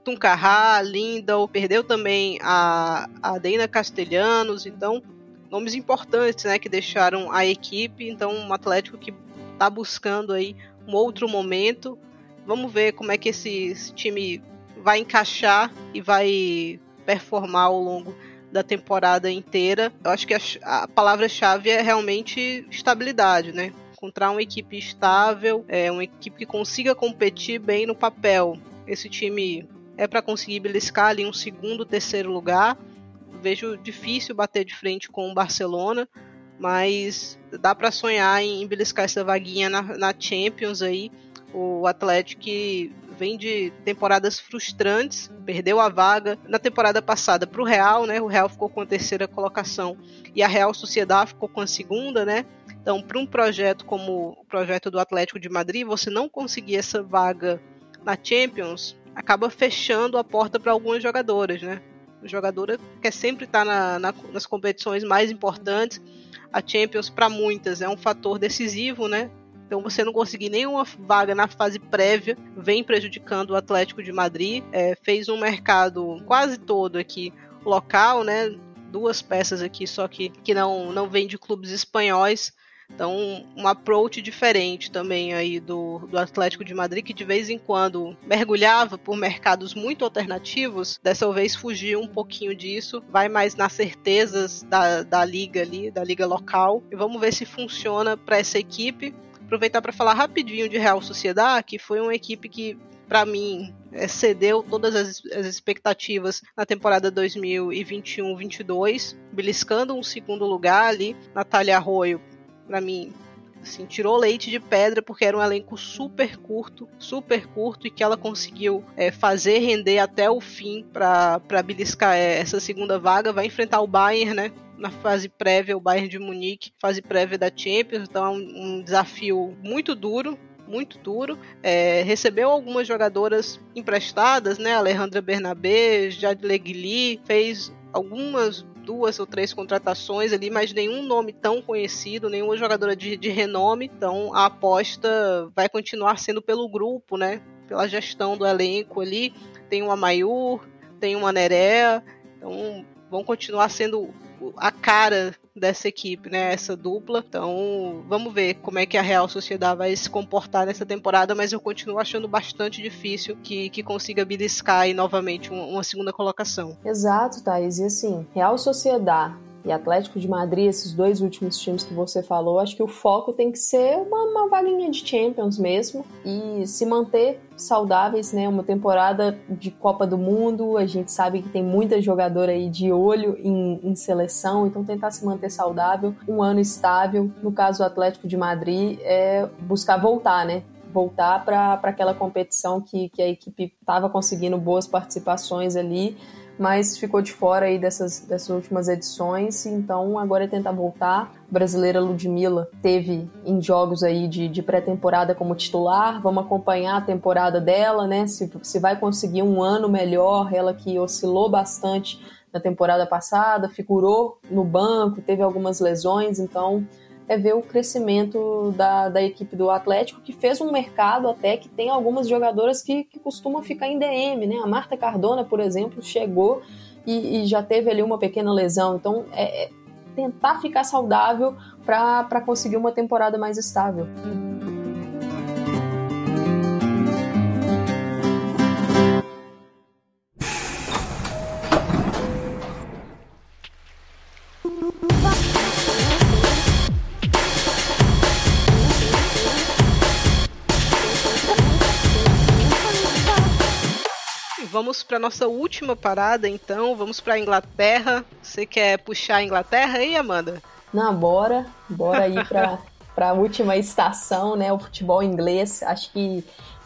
Tuncarrá, Lindal, perdeu também a, a Deina Castelhanos, então nomes importantes, né, que deixaram a equipe, então um Atlético que está buscando aí um outro momento. Vamos ver como é que esse, esse time vai encaixar e vai performar ao longo da temporada inteira. Eu acho que a, a palavra-chave é realmente estabilidade, né? Encontrar uma equipe estável, é, uma equipe que consiga competir bem no papel. Esse time é para conseguir beliscar ali um segundo, terceiro lugar. Vejo difícil bater de frente com o Barcelona, mas dá para sonhar em beliscar essa vaguinha na, na Champions aí. O Atlético vem de temporadas frustrantes, perdeu a vaga na temporada passada para o Real, né? O Real ficou com a terceira colocação e a Real Sociedade ficou com a segunda, né? Então, para um projeto como o projeto do Atlético de Madrid, você não conseguir essa vaga na Champions, acaba fechando a porta para algumas jogadoras, né? A jogadora quer sempre estar tá na, na, nas competições mais importantes. A Champions, para muitas, é um fator decisivo, né? Então, você não conseguir nenhuma vaga na fase prévia vem prejudicando o Atlético de Madrid. É, fez um mercado quase todo aqui local, né? Duas peças aqui, só que, que não, não vem de clubes espanhóis. Então, um approach diferente também aí do, do Atlético de Madrid, que de vez em quando mergulhava por mercados muito alternativos, dessa vez fugiu um pouquinho disso, vai mais nas certezas da, da liga ali, da liga local. E vamos ver se funciona para essa equipe. Aproveitar para falar rapidinho de Real Sociedade, que foi uma equipe que, para mim, excedeu todas as, as expectativas na temporada 2021-22, beliscando um segundo lugar ali. Natália Arroio, para mim, assim, tirou leite de pedra porque era um elenco super curto, super curto e que ela conseguiu é, fazer render até o fim para beliscar é, essa segunda vaga. Vai enfrentar o Bayern, né? Na fase prévia, o Bayern de Munique, fase prévia da Champions, então é um, um desafio muito duro muito duro. É, recebeu algumas jogadoras emprestadas, né? Alejandra Bernabé, Jade Legli, fez algumas duas ou três contratações ali, mas nenhum nome tão conhecido, nenhuma jogadora de, de renome. Então a aposta vai continuar sendo pelo grupo, né? Pela gestão do elenco ali. Tem uma Mayur, tem uma Nerea. Então vão continuar sendo a cara dessa equipe, né? Essa dupla. Então, vamos ver como é que a Real Sociedade vai se comportar nessa temporada, mas eu continuo achando bastante difícil que, que consiga beliscar aí novamente uma, uma segunda colocação. Exato, Thaís. E assim, Real Sociedade e Atlético de Madrid, esses dois últimos times que você falou, acho que o foco tem que ser uma, uma vaguinha de Champions mesmo e se manter saudáveis, né? Uma temporada de Copa do Mundo, a gente sabe que tem muita jogadora aí de olho em, em seleção, então tentar se manter saudável, um ano estável. No caso do Atlético de Madrid, é buscar voltar, né? Voltar para aquela competição que, que a equipe estava conseguindo boas participações ali mas ficou de fora aí dessas, dessas últimas edições, então agora é tentar voltar. A brasileira Ludmilla teve em jogos aí de, de pré-temporada como titular, vamos acompanhar a temporada dela, né? Se, se vai conseguir um ano melhor, ela que oscilou bastante na temporada passada, figurou no banco, teve algumas lesões, então é ver o crescimento da, da equipe do Atlético, que fez um mercado até que tem algumas jogadoras que, que costumam ficar em DM, né? A Marta Cardona, por exemplo, chegou e, e já teve ali uma pequena lesão. Então, é, é tentar ficar saudável para conseguir uma temporada mais estável. Vamos para nossa última parada, então. Vamos para Inglaterra. Você quer puxar a Inglaterra aí, Amanda? Não, bora. Bora para para a última estação, né, o futebol inglês. Acho que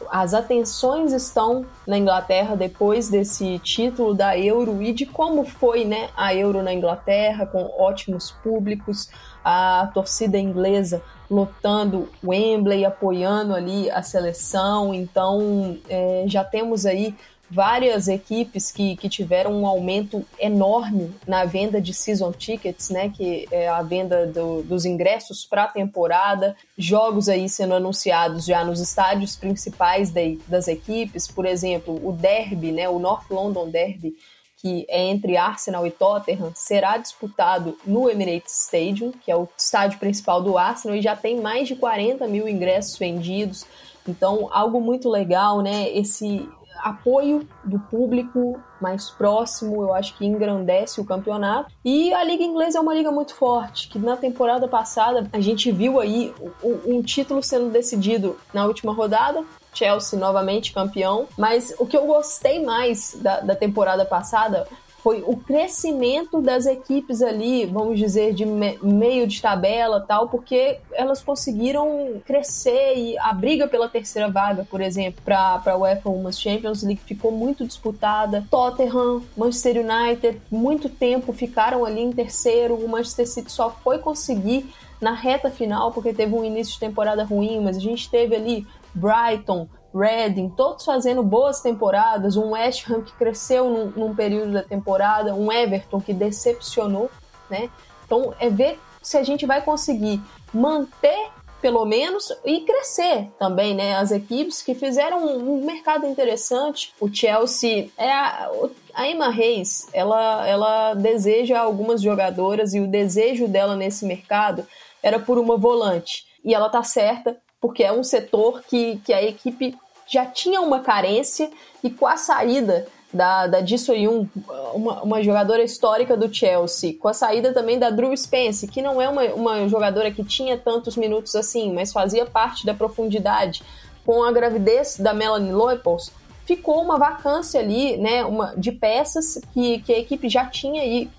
as atenções estão na Inglaterra depois desse título da Euro e de como foi, né, a Euro na Inglaterra com ótimos públicos, a torcida inglesa lotando Wembley, apoiando ali a seleção. Então, é, já temos aí várias equipes que, que tiveram um aumento enorme na venda de season tickets, né, que é a venda do, dos ingressos para a temporada, jogos aí sendo anunciados já nos estádios principais de, das equipes, por exemplo, o Derby, né, o North London Derby, que é entre Arsenal e Tottenham, será disputado no Emirates Stadium, que é o estádio principal do Arsenal, e já tem mais de 40 mil ingressos vendidos. Então, algo muito legal, né? Esse apoio do público mais próximo, eu acho que engrandece o campeonato. E a Liga Inglesa é uma liga muito forte, que na temporada passada a gente viu aí um título sendo decidido na última rodada, Chelsea novamente campeão. Mas o que eu gostei mais da, da temporada passada foi o crescimento das equipes ali, vamos dizer, de me meio de tabela tal, porque elas conseguiram crescer e a briga pela terceira vaga, por exemplo, para a UEFA Women's Champions League ficou muito disputada. Tottenham, Manchester United, muito tempo ficaram ali em terceiro. O Manchester City só foi conseguir na reta final porque teve um início de temporada ruim, mas a gente teve ali Brighton, Reading, todos fazendo boas temporadas, um West Ham que cresceu num, num, período da temporada, um Everton que decepcionou, né? Então é ver se a gente vai conseguir manter pelo menos e crescer também, né? As equipes que fizeram um, mercado interessante. O Chelsea é a, a Emma Reis, ela, ela deseja algumas jogadoras e o desejo dela nesse mercado era por uma volante. E ela tá certa, porque é um setor que, que a equipe já tinha uma carência e com a saída da, da Ji Soyun, uma, uma jogadora histórica do Chelsea, com a saída também da Drew Spence, que não é uma, uma jogadora que tinha tantos minutos assim, mas fazia parte da profundidade, com a gravidez da Melanie Leupolz, ficou uma vacância ali, né, uma, de peças que, que a equipe já tinha aí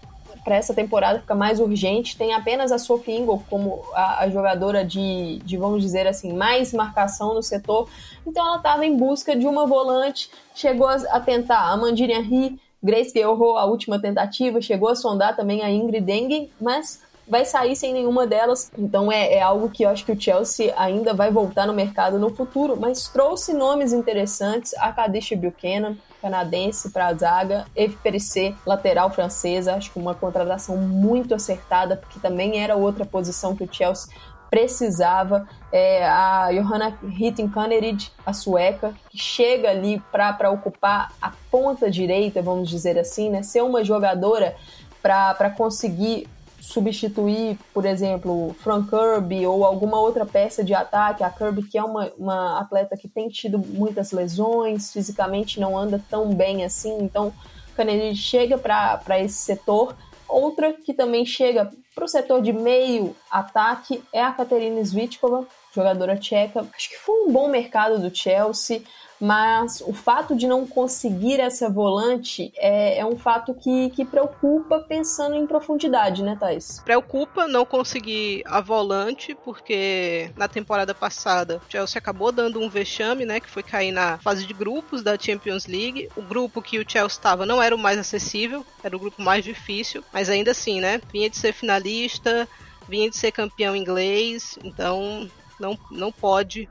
para essa temporada fica mais urgente. Tem apenas a Sophie Ingle como a, a, jogadora de, de, vamos dizer assim, mais marcação no setor. Então ela estava em busca de uma volante, chegou a, a tentar a Mandiri Henry, Grace errou a última tentativa, chegou a sondar também a Ingrid Engen, mas vai sair sem nenhuma delas. Então é, é, algo que eu acho que o Chelsea ainda vai voltar no mercado no futuro, mas trouxe nomes interessantes, a Kadish Buchanan, canadense para a zaga, Eve lateral francesa, acho que uma contratação muito acertada, porque também era outra posição que o Chelsea precisava. É, a Johanna Hittin-Kanerid, a sueca, que chega ali para ocupar a ponta direita, vamos dizer assim, né? ser uma jogadora para conseguir substituir, por exemplo, Frank Kirby ou alguma outra peça de ataque. A Kirby, que é uma, uma atleta que tem tido muitas lesões, fisicamente não anda tão bem assim, então Kennedy chega para esse setor. Outra que também chega para o setor de meio ataque é a Katerina Svitkova, jogadora tcheca. Acho que foi um bom mercado do Chelsea mas o fato de não conseguir essa volante é, é um fato que, que preocupa pensando em profundidade, né, Thais? Preocupa não conseguir a volante, porque na temporada passada o Chelsea acabou dando um vexame, né, que foi cair na fase de grupos da Champions League. O grupo que o Chelsea estava não era o mais acessível, era o grupo mais difícil, mas ainda assim, né, vinha de ser finalista, vinha de ser campeão inglês, então não, não pode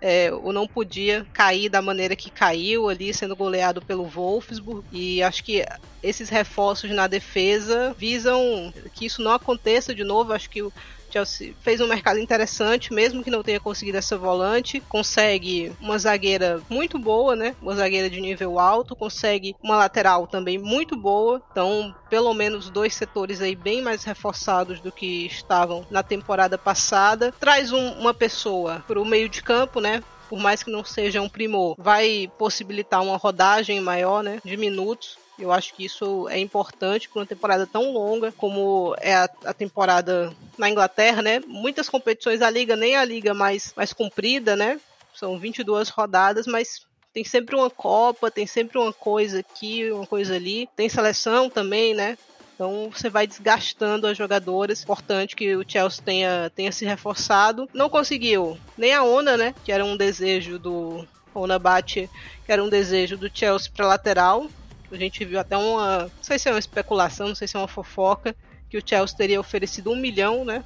é, ou não podia cair da maneira que caiu ali, sendo goleado pelo Wolfsburg. E acho que esses reforços na defesa visam que isso não aconteça de novo. Acho que o Chelsea fez um mercado interessante, mesmo que não tenha conseguido essa volante. Consegue uma zagueira muito boa, né? Uma zagueira de nível alto. Consegue uma lateral também muito boa. Então, pelo menos dois setores aí bem mais reforçados do que estavam na temporada passada. Traz um, uma pessoa para o meio de campo, né? por mais que não seja um primor, vai possibilitar uma rodagem maior, né, de minutos. Eu acho que isso é importante para uma temporada tão longa como é a, a, temporada na Inglaterra, né? Muitas competições a liga nem a liga mais mais comprida, né? São 22 rodadas, mas tem sempre uma copa, tem sempre uma coisa aqui, uma coisa ali. Tem seleção também, né? Então você vai desgastando as jogadoras. Importante que o Chelsea tenha, tenha se reforçado. Não conseguiu nem a Ona, né? Que era um desejo do Ona Bate, que era um desejo do Chelsea para lateral. A gente viu até uma. Não sei se é uma especulação, não sei se é uma fofoca, que o Chelsea teria oferecido um milhão, né?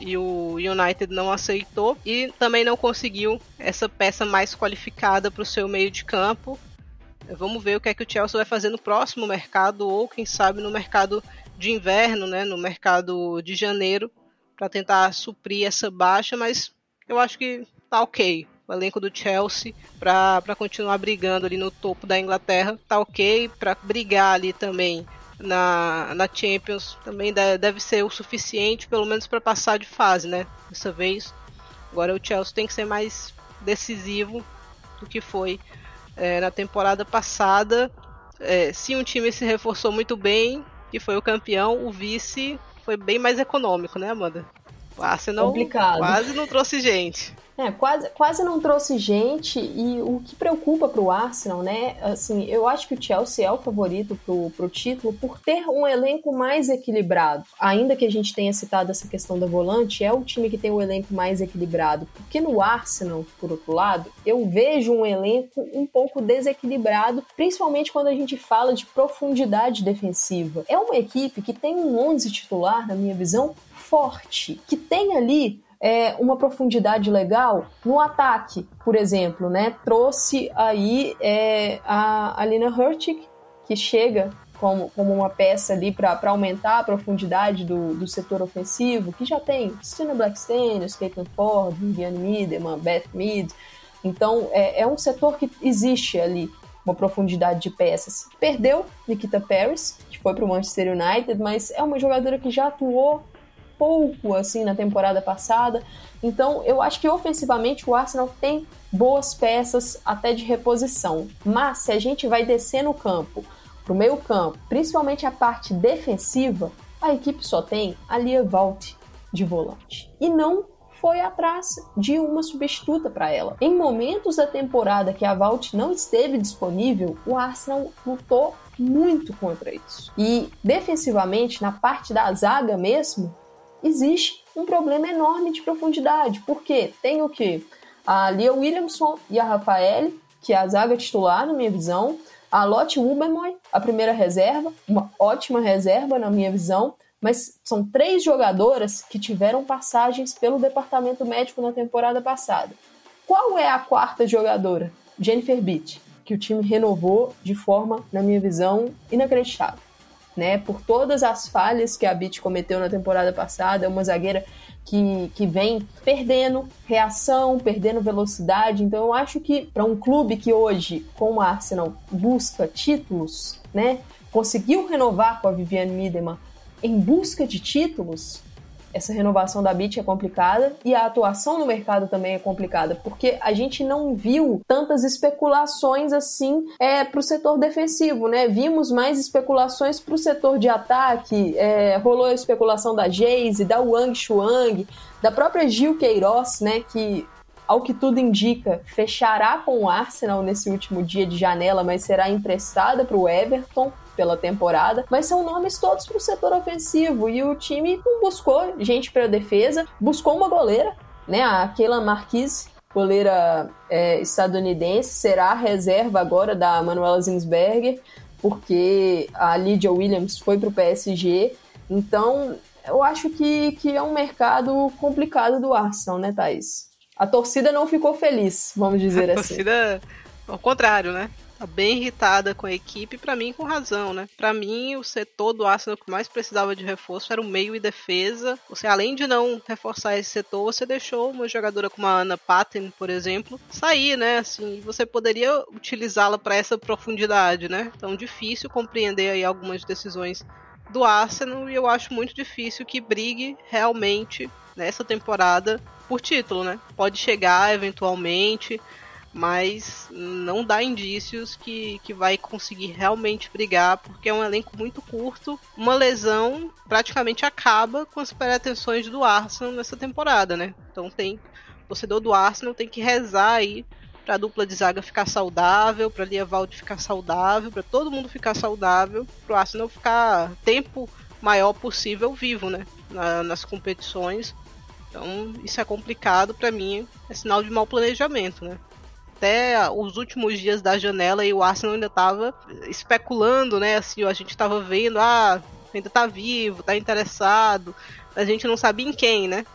E o United não aceitou. E também não conseguiu essa peça mais qualificada para o seu meio de campo. Vamos ver o que é que o Chelsea vai fazer no próximo mercado, ou quem sabe no mercado de inverno, né? No mercado de janeiro, para tentar suprir essa baixa, mas eu acho que tá ok o elenco do Chelsea para continuar brigando ali no topo da Inglaterra. Tá ok para brigar ali também na, na Champions. Também deve ser o suficiente, pelo menos para passar de fase, né? Dessa vez. Agora o Chelsea tem que ser mais decisivo do que foi é, na temporada passada. É, se um time se reforçou muito bem, que foi o campeão, o vice foi bem mais econômico, né, Amanda? O Arsenal Complicado. quase não trouxe gente. É, quase, quase não trouxe gente e o que preocupa para o Arsenal, né? Assim, eu acho que o Chelsea é o favorito pro, pro título por ter um elenco mais equilibrado. Ainda que a gente tenha citado essa questão da volante, é o time que tem o elenco mais equilibrado. Porque no Arsenal, por outro lado, eu vejo um elenco um pouco desequilibrado, principalmente quando a gente fala de profundidade defensiva. É uma equipe que tem um 11 titular, na minha visão, forte, que tem ali é, uma profundidade legal no ataque, por exemplo, né? Trouxe aí é, a Alina Hurtig, que chega como, como uma peça ali para aumentar a profundidade do, do setor ofensivo, que já tem Stina Blackstenius, Caitlin Ford, Viviane Miedemann, Beth Mead. Então, é, é um setor que existe ali uma profundidade de peças. Perdeu Nikita Paris, que foi para o Manchester United, mas é uma jogadora que já atuou pouco assim na temporada passada. Então, eu acho que ofensivamente o Arsenal tem boas peças até de reposição. Mas se a gente vai descer no campo, pro meio campo, principalmente a parte defensiva, a equipe só tem a Lia Vault de volante. E não foi atrás de uma substituta para ela. Em momentos da temporada que a Valt não esteve disponível, o Arsenal lutou muito contra isso. E defensivamente, na parte da zaga mesmo, existe um problema enorme de profundidade, porque tem o que? A Lia Williamson e a Rafael, que é a zaga titular, na minha visão, a Lotte Ubermoy, a primeira reserva, uma ótima reserva na minha visão, mas são três jogadoras que tiveram passagens pelo departamento médico na temporada passada. Qual é a quarta jogadora? Jennifer Beach, que o time renovou de forma, na minha visão, inacreditável. Né? Por todas as falhas que a Beach cometeu na temporada passada, é uma zagueira que, que vem perdendo reação, perdendo velocidade. Então eu acho que para um clube que hoje, com o Arsenal, busca títulos, né? Conseguiu renovar com a Viviane Miedema em busca de títulos, essa renovação da BIT é complicada e a atuação no mercado também é complicada, porque a gente não viu tantas especulações assim é, para o setor defensivo, né? Vimos mais especulações para o setor de ataque, é, rolou a especulação da Jayce, da Wang Shuang, da própria Gil Queiroz, né? Que ao que tudo indica, fechará com o Arsenal nesse último dia de janela, mas será emprestada para o Everton pela temporada, mas são nomes todos para o setor ofensivo e o time não buscou gente para defesa, buscou uma goleira, né, a Keila Marquise, goleira é, estadunidense, será a reserva agora da Manuela Zinsberger, porque a Lydia Williams foi para o PSG, então eu acho que, que é um mercado complicado do Arsenal, né, Thaís? A torcida não ficou feliz, vamos dizer a assim. A torcida, ao contrário, né? Tá bem irritada com a equipe, para mim com razão, né? Para mim, o setor do Arsenal que mais precisava de reforço era o meio e defesa. Você, além de não reforçar esse setor, você deixou uma jogadora como a Ana Patten, por exemplo, sair, né? Assim, você poderia utilizá-la para essa profundidade, né? Então, difícil compreender aí algumas decisões do Arsenal e eu acho muito difícil que brigue realmente nessa temporada por título, né? Pode chegar eventualmente, mas não dá indícios que, que vai conseguir realmente brigar, porque é um elenco muito curto. Uma lesão praticamente acaba com as pretensões do Arsenal nessa temporada, né? Então tem o torcedor do Arsenal tem que rezar aí para a dupla de zaga ficar saudável, para Valde ficar saudável, para todo mundo ficar saudável, para o Arsenal ficar tempo maior possível vivo, né? Na, nas competições. Então isso é complicado para mim, é sinal de mau planejamento, né? Até os últimos dias da janela e o Arsenal ainda estava especulando, né? Assim, a gente estava vendo, ah, ainda está vivo, está interessado, a gente não sabia em quem, né?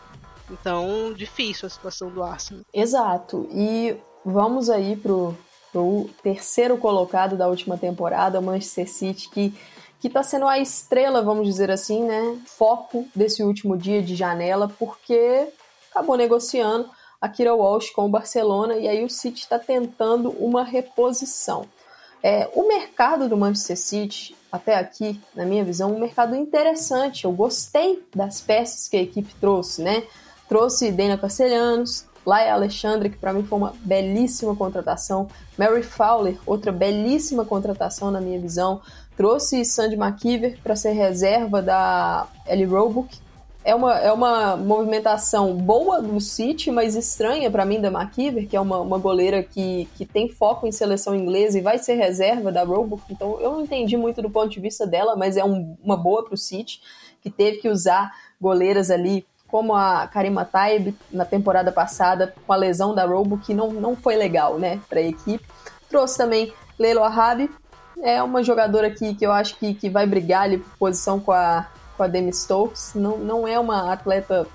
Então, difícil a situação do Arsenal. Exato. E vamos aí pro, pro terceiro colocado da última temporada, o Manchester City, que que está sendo a estrela, vamos dizer assim, né? Foco desse último dia de janela, porque acabou negociando a Kira Walsh com o Barcelona e aí o City está tentando uma reposição. É, o mercado do Manchester City, até aqui, na minha visão, um mercado interessante. Eu gostei das peças que a equipe trouxe, né? Trouxe Dana Castelhanos, Laia Alexandre, que para mim foi uma belíssima contratação. Mary Fowler, outra belíssima contratação na minha visão. Trouxe Sandy McKeever para ser reserva da Ellie Roebuck, é uma, é uma movimentação boa do City, mas estranha para mim da McKeever, que é uma, uma goleira que, que tem foco em seleção inglesa e vai ser reserva da Roebuck. Então eu não entendi muito do ponto de vista dela, mas é um, uma boa para o City, que teve que usar goleiras ali como a Karima Taib na temporada passada, com a lesão da Roebuck, que não, não foi legal né, para a equipe. Trouxe também Leilo Arabi, é uma jogadora que, que eu acho que, que vai brigar ali por posição com a com a Demi Stokes. Não, não é uma atleta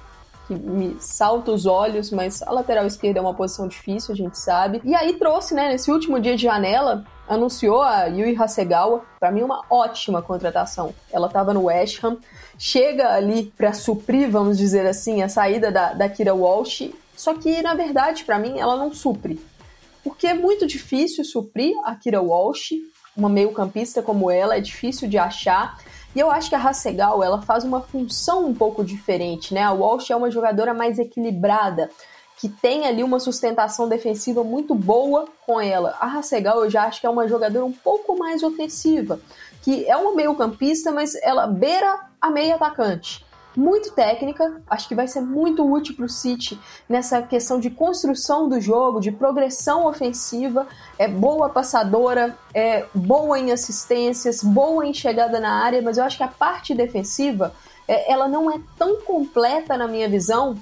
que me salta os olhos, mas a lateral esquerda é uma posição difícil, a gente sabe. E aí trouxe, né, nesse último dia de janela, anunciou a Yui Hasegawa, para mim uma ótima contratação. Ela estava no West Ham, chega ali para suprir, vamos dizer assim, a saída da, da Kira Walsh, só que na verdade, para mim, ela não supre. Porque é muito difícil suprir a Kira Walsh, uma meio-campista como ela, é difícil de achar. E eu acho que a Hassegal, ela faz uma função um pouco diferente, né? A Walsh é uma jogadora mais equilibrada, que tem ali uma sustentação defensiva muito boa com ela. A Hassegal eu já acho que é uma jogadora um pouco mais ofensiva, que é uma meio campista, mas ela beira a meia atacante. Muito técnica, acho que vai ser muito útil para o City nessa questão de construção do jogo, de progressão ofensiva, é boa passadora, é boa em assistências, boa em chegada na área, mas eu acho que a parte defensiva é, ela não é tão completa na minha visão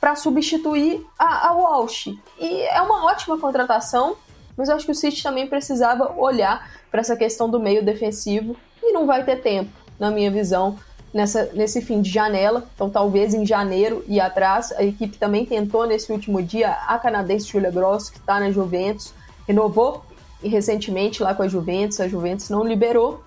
para substituir a, a Walsh. E é uma ótima contratação, mas eu acho que o City também precisava olhar para essa questão do meio defensivo e não vai ter tempo, na minha visão, nessa, nesse fim de janela. Então, talvez em janeiro e atrás. A equipe também tentou nesse último dia a canadense Julia Gross, que está na Juventus, renovou e recentemente lá com a Juventus. A Juventus não liberou,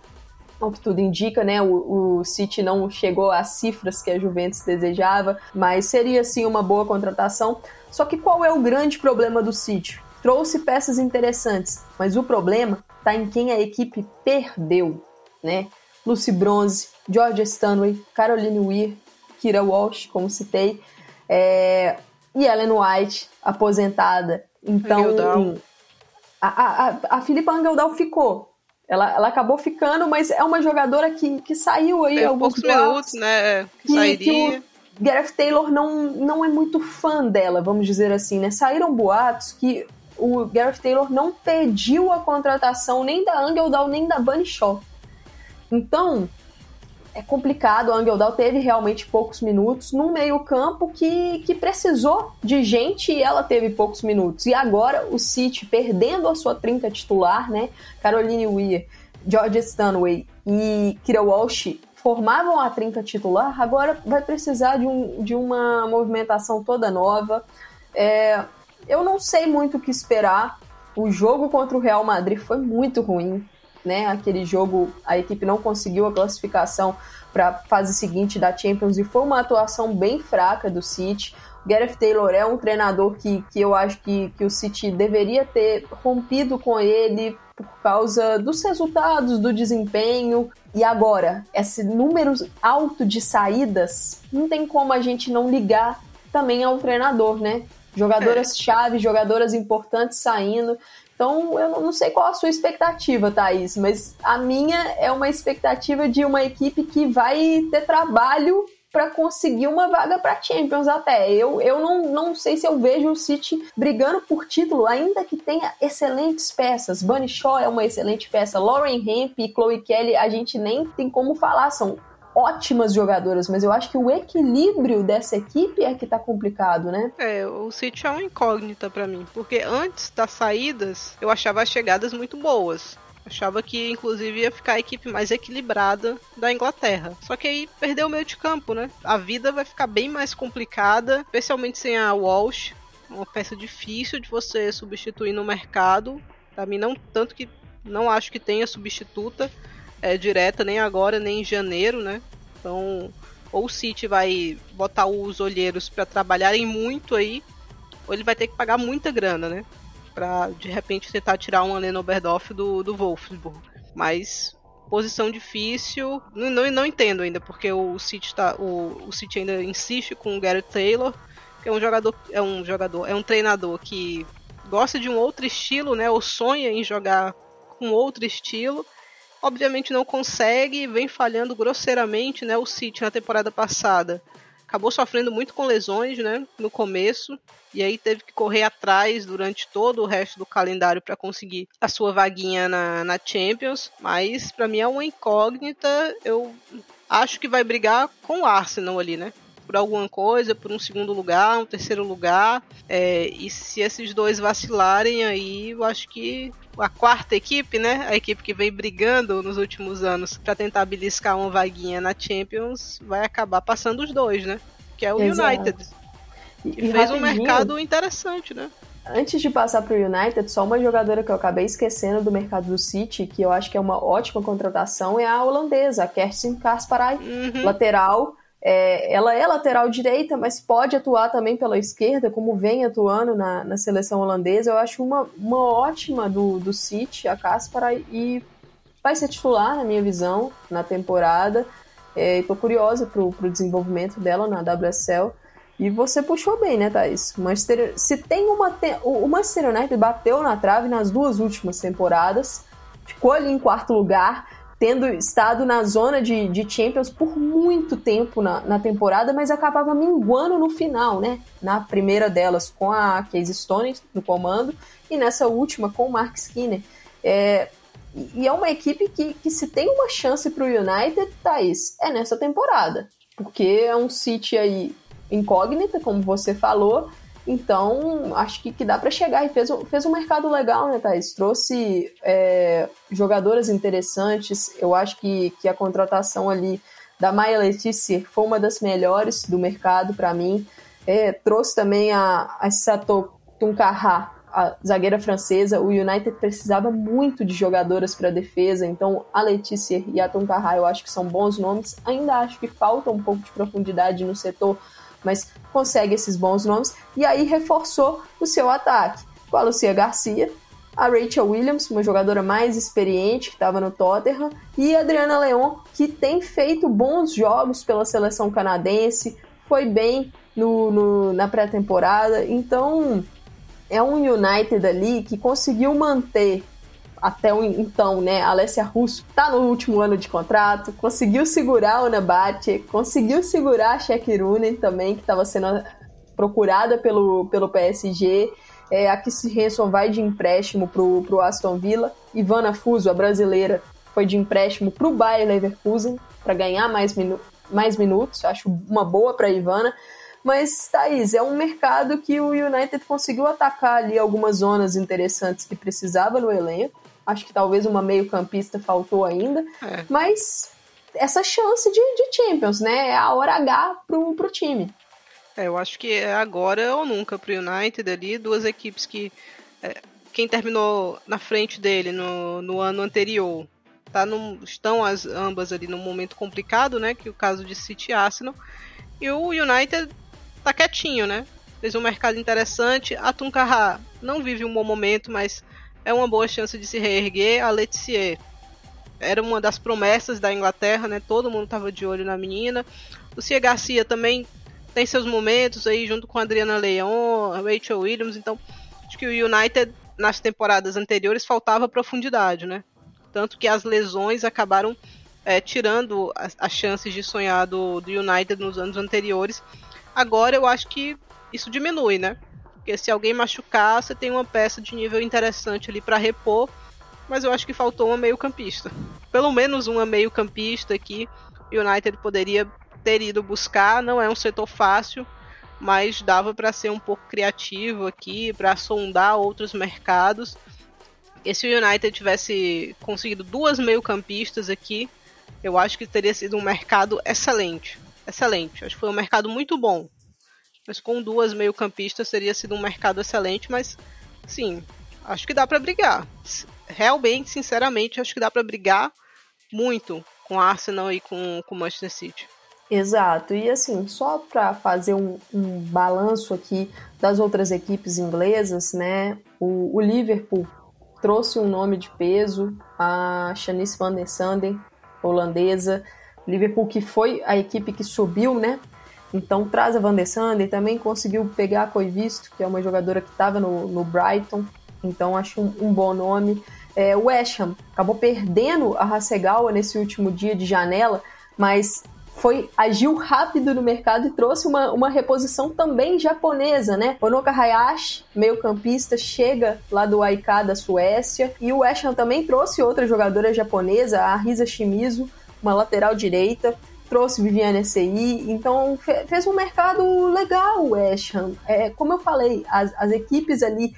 ao que tudo indica, né? O, o City não chegou às cifras que a Juventus desejava, mas seria sim uma boa contratação. Só que qual é o grande problema do City? Trouxe peças interessantes, mas o problema está em quem a equipe perdeu, né? Lucy Bronze, Georgia Stanway, Caroline Weir, Kira Walsh, como citei, é, e Ellen White, aposentada. Então, a, a, a Filipa Angeldal ficou. Ela, ela acabou ficando, mas é uma jogadora que, que saiu aí Tem alguns poucos minutos, né? Que, sairia. Que o Gareth Taylor não, não é muito fã dela, vamos dizer assim, né? Saíram boatos que o Gareth Taylor não pediu a contratação nem da Angeldal nem da Bunny Shaw. Então, é complicado. A Angeldal teve realmente poucos minutos num meio-campo que, que precisou de gente e ela teve poucos minutos. E agora o City perdendo a sua trinca titular, né? Caroline Weir, George Stanway e Kira Walsh formavam a trinca titular, agora vai precisar de, um, de uma movimentação toda nova. É, eu não sei muito o que esperar. O jogo contra o Real Madrid foi muito ruim né? Aquele jogo a equipe não conseguiu a classificação para a fase seguinte da Champions e foi uma atuação bem fraca do City. O Gareth Taylor é um treinador que, que eu acho que, que o City deveria ter rompido com ele por causa dos resultados, do desempenho. E agora, esse número alto de saídas, não tem como a gente não ligar também ao treinador, né? Jogadoras-chave, jogadoras importantes saindo. Então, eu não sei qual a sua expectativa, Thaís, mas a minha é uma expectativa de uma equipe que vai ter trabalho para conseguir uma vaga para Champions até. Eu, eu não, não sei se eu vejo o City brigando por título, ainda que tenha excelentes peças. Bunny Shaw é uma excelente peça, Lauren Hemp e Chloe Kelly a gente nem tem como falar, são ótimas jogadoras, mas eu acho que o equilíbrio dessa equipe é que tá complicado, né? É, o City é uma incógnita para mim, porque antes das saídas eu achava as chegadas muito boas. Achava que, inclusive, ia ficar a equipe mais equilibrada da Inglaterra. Só que aí perdeu o meio de campo, né? A vida vai ficar bem mais complicada, especialmente sem a Walsh. Uma peça difícil de você substituir no mercado. Pra mim, não tanto que não acho que tenha substituta é, direta nem agora, nem em janeiro, né? Então, ou o City vai botar os olheiros para trabalharem muito aí, ou ele vai ter que pagar muita grana, né? Pra de repente tentar tirar uma Lena Oberdoff do, do Wolfsburg. Mas posição difícil, não, não, não entendo ainda, porque o City, tá, o, o City ainda insiste com o Gareth Taylor, que é um jogador, é um jogador, é um treinador que gosta de um outro estilo, né? Ou sonha em jogar com outro estilo obviamente não consegue, vem falhando grosseiramente, né? O City na temporada passada acabou sofrendo muito com lesões, né? No começo e aí teve que correr atrás durante todo o resto do calendário para conseguir a sua vaguinha na, na Champions. Mas para mim é uma incógnita. Eu acho que vai brigar com o Arsenal ali, né? Por alguma coisa, por um segundo lugar, um terceiro lugar. É, e se esses dois vacilarem aí, eu acho que a quarta equipe, né? A equipe que vem brigando nos últimos anos para tentar beliscar uma vaguinha na Champions, vai acabar passando os dois, né? Que é o Exato. United. Que e fez um mercado interessante, né? Antes de passar para o United, só uma jogadora que eu acabei esquecendo do mercado do City, que eu acho que é uma ótima contratação, é a holandesa, a Kerstin Kasparay, uhum. lateral é, ela é lateral direita, mas pode atuar também pela esquerda, como vem atuando na, na seleção holandesa. Eu acho uma, uma ótima do, do City, a Caspara, e vai ser titular, na minha visão, na temporada. Estou é, curiosa para o desenvolvimento dela na WSL. E você puxou bem, né, Thaís? Manchester, se tem uma. Te, o Manchester United bateu na trave nas duas últimas temporadas, ficou ali em quarto lugar tendo estado na zona de, de Champions por muito tempo na, na temporada, mas acabava minguando no final, né? Na primeira delas com a Case Stone no comando e nessa última com o Mark Skinner. É, e é uma equipe que, que se tem uma chance para o United, Thaís, é nessa temporada. Porque é um City aí incógnita, como você falou, então, acho que, que dá para chegar e fez, fez um mercado legal, né, Thaís? Trouxe é, jogadoras interessantes. Eu acho que, que a contratação ali da Maia Letícia foi uma das melhores do mercado para mim. É, trouxe também a, a Sato Tunkarha, a zagueira francesa. O United precisava muito de jogadoras para defesa, então a Letícia e a Tunkarha eu acho que são bons nomes. Ainda acho que falta um pouco de profundidade no setor mas consegue esses bons nomes e aí reforçou o seu ataque. Com a Lucia Garcia, a Rachel Williams, uma jogadora mais experiente que estava no Tottenham, e a Adriana Leon, que tem feito bons jogos pela seleção canadense, foi bem no, no na pré-temporada, então é um United ali que conseguiu manter até o, então, né, Alessia Russo tá no último ano de contrato, conseguiu segurar o Nabate, conseguiu segurar a Shekirunen também, que estava sendo procurada pelo, pelo PSG. É, a Kissy Hanson vai de empréstimo pro, pro Aston Villa. Ivana Fuso, a brasileira, foi de empréstimo pro Bayer Leverkusen para ganhar mais, minu mais minutos. Acho uma boa para Ivana. Mas, Thaís, é um mercado que o United conseguiu atacar ali algumas zonas interessantes que precisava no elenco. Acho que talvez uma meio-campista faltou ainda. É. Mas essa chance de, de, Champions, né? É a hora H pro, pro time. É, eu acho que é agora ou nunca pro United ali, duas equipes que. É, quem terminou na frente dele no, no ano anterior tá num, estão as ambas ali num momento complicado, né? Que é o caso de City e Arsenal. E o United tá quietinho, né? Fez um mercado interessante. A Tuncarra não vive um bom momento, mas é uma boa chance de se reerguer. A Letizier era uma das promessas da Inglaterra, né? Todo mundo estava de olho na menina. O Cia Garcia também tem seus momentos aí, junto com a Adriana Leon, Rachel Williams. Então, acho que o United, nas temporadas anteriores, faltava profundidade, né? Tanto que as lesões acabaram é, tirando as, as, chances de sonhar do, do United nos anos anteriores. Agora eu acho que isso diminui, né? Porque se alguém machucar, você tem uma peça de nível interessante ali para repor. Mas eu acho que faltou uma meio-campista. Pelo menos uma meio-campista que o United poderia ter ido buscar. Não é um setor fácil, mas dava para ser um pouco criativo aqui, para sondar outros mercados. E se o United tivesse conseguido duas meio-campistas aqui, eu acho que teria sido um mercado excelente. Excelente. Acho que foi um mercado muito bom. Mas com duas meio-campistas teria sido um mercado excelente, mas sim, acho que dá para brigar. Realmente, sinceramente, acho que dá para brigar muito com Arsenal e com o Manchester City. Exato, e assim, só para fazer um, um, balanço aqui das outras equipes inglesas, né? O, o, Liverpool trouxe um nome de peso, a Shanice van der Sanden, holandesa. Liverpool que foi a equipe que subiu, né? Então traz a Van der Sande, também conseguiu pegar a Coivisto, que é uma jogadora que estava no, no, Brighton, então acho um, um bom nome. É, o West Ham acabou perdendo a Hasegawa nesse último dia de janela, mas foi agiu rápido no mercado e trouxe uma, uma reposição também japonesa, né? Onoka Hayashi, meio campista, chega lá do AIK da Suécia, e o West Ham também trouxe outra jogadora japonesa, a Risa Shimizu, uma lateral direita, trouxe Viviane SI, então fez um mercado legal o West Ham. É, como eu falei, as, as equipes ali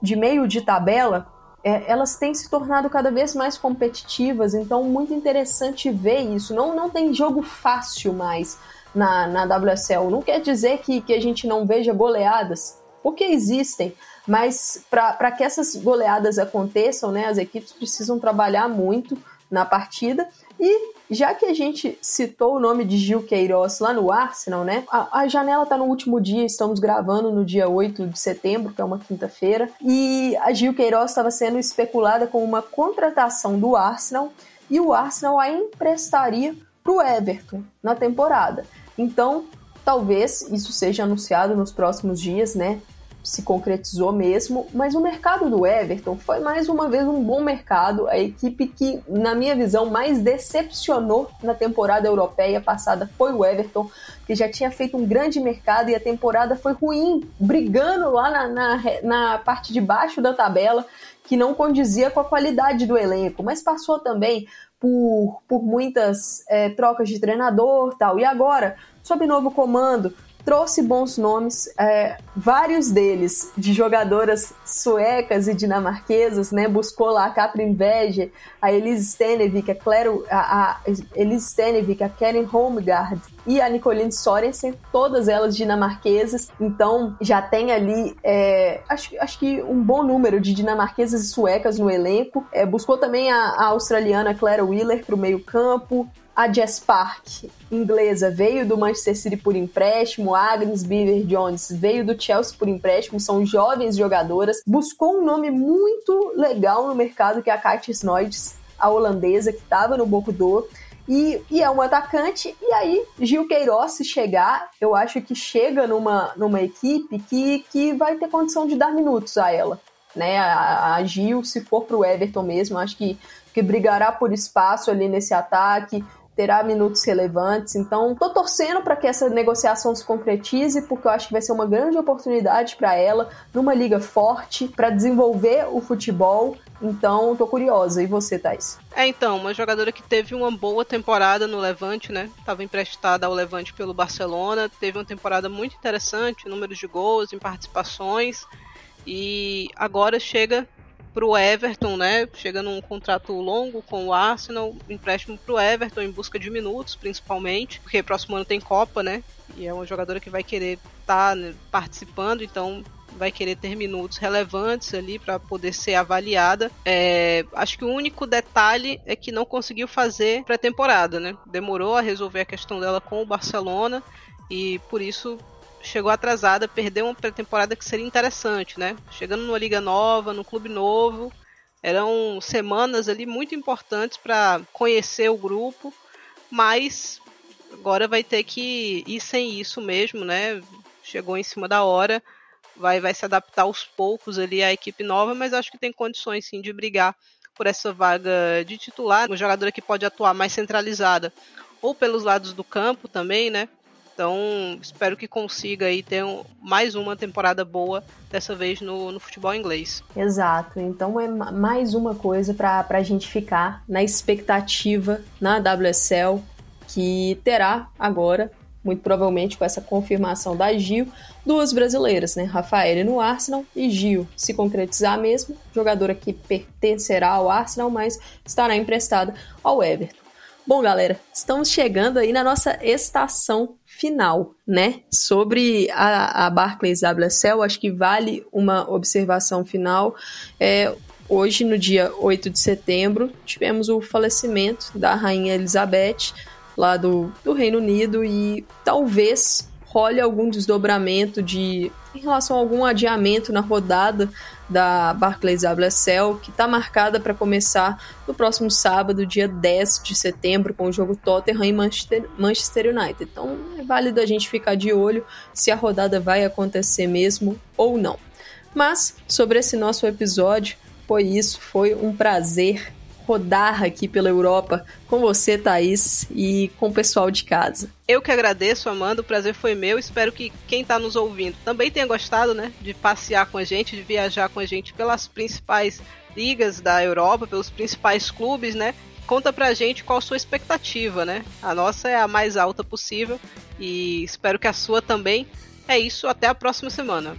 de meio de tabela, é, elas têm se tornado cada vez mais competitivas, então muito interessante ver isso. Não, não tem jogo fácil mais na, na WSL. Não quer dizer que, que a gente não veja goleadas, porque existem, mas para que essas goleadas aconteçam, né, as equipes precisam trabalhar muito na partida e já que a gente citou o nome de Gil Queiroz lá no Arsenal, né? A, a janela tá no último dia, estamos gravando no dia 8 de setembro, que é uma quinta-feira, e a Gil Queiroz estava sendo especulada como uma contratação do Arsenal e o Arsenal a emprestaria para o Everton na temporada. Então, talvez isso seja anunciado nos próximos dias, né? Se concretizou mesmo, mas o mercado do Everton foi mais uma vez um bom mercado, a equipe que, na minha visão, mais decepcionou na temporada europeia passada foi o Everton, que já tinha feito um grande mercado e a temporada foi ruim, brigando lá na, na, na parte de baixo da tabela, que não condizia com a qualidade do elenco, mas passou também por, por muitas é, trocas de treinador tal. E agora, sob novo comando, trouxe bons nomes, é, vários deles de jogadoras suecas e dinamarquesas, né? Buscou lá a Katrin Vege, a Elise Stenevik, a Claire, a, a Elise Stenevik, a Karen Holmgard e a Nicoline Sorensen, todas elas dinamarquesas. Então já tem ali, é, acho, acho que um bom número de dinamarquesas e suecas no elenco. É, buscou também a, a australiana Claire Wheeler para o meio campo. A Jess Park, inglesa, veio do Manchester City por empréstimo. Agnes Beaver Jones veio do Chelsea por empréstimo. São jovens jogadoras. Buscou um nome muito legal no mercado, que é a Katia Snoids, a holandesa, que estava no Bordeaux. E, e, é um atacante, e aí Gil Queiroz, se chegar, eu acho que chega numa, numa equipe que, que vai ter condição de dar minutos a ela. Né? A, a Gil, se for para o Everton mesmo, acho que, que brigará por espaço ali nesse ataque, terá minutos relevantes. Então, tô torcendo para que essa negociação se concretize, porque eu acho que vai ser uma grande oportunidade para ela numa liga forte para desenvolver o futebol. Então, tô curiosa. E você, Thais? É, então, uma jogadora que teve uma boa temporada no Levante, né? Tava emprestada ao Levante pelo Barcelona, teve uma temporada muito interessante, números de gols, em participações. E agora chega para o Everton, né? Chega num contrato longo com o Arsenal, empréstimo para o Everton em busca de minutos, principalmente, porque próximo ano tem Copa, né? E é uma jogadora que vai querer estar tá, né, participando, então vai querer ter minutos relevantes ali para poder ser avaliada. É, acho que o único detalhe é que não conseguiu fazer pré-temporada, né? Demorou a resolver a questão dela com o Barcelona e por isso chegou atrasada, perdeu uma pré-temporada que seria interessante, né? Chegando numa liga nova, num clube novo, eram semanas ali muito importantes para conhecer o grupo, mas agora vai ter que ir sem isso mesmo, né? Chegou em cima da hora, vai, vai se adaptar aos poucos ali à equipe nova, mas acho que tem condições sim de brigar por essa vaga de titular, uma jogadora que pode atuar mais centralizada ou pelos lados do campo também, né? Então, espero que consiga aí ter um, mais uma temporada boa, dessa vez no, no futebol inglês. Exato. Então, é mais uma coisa para a gente ficar na expectativa na WSL, que terá agora, muito provavelmente com essa confirmação da Gil, duas brasileiras, né? Rafaela no Arsenal e Gil, se concretizar mesmo, jogadora que pertencerá ao Arsenal, mas estará emprestada ao Everton. Bom, galera, estamos chegando aí na nossa estação final, né? Sobre a, a Barclays WSL, acho que vale uma observação final. É, hoje, no dia 8 de setembro, tivemos o falecimento da Rainha Elizabeth, lá do, do Reino Unido, e talvez role algum desdobramento de em relação a algum adiamento na rodada da Barclays WSL, que está marcada para começar no próximo sábado, dia 10 de setembro, com o jogo Tottenham e Manchester, Manchester United. Então é válido a gente ficar de olho se a rodada vai acontecer mesmo ou não. Mas sobre esse nosso episódio, foi isso, foi um prazer rodar aqui pela Europa com você, Thaís, e com o pessoal de casa. Eu que agradeço, Amanda, o prazer foi meu. Espero que quem está nos ouvindo também tenha gostado, né? De passear com a gente, de viajar com a gente pelas principais ligas da Europa, pelos principais clubes, né? Conta pra gente qual a sua expectativa, né? A nossa é a mais alta possível e espero que a sua também. É isso, até a próxima semana.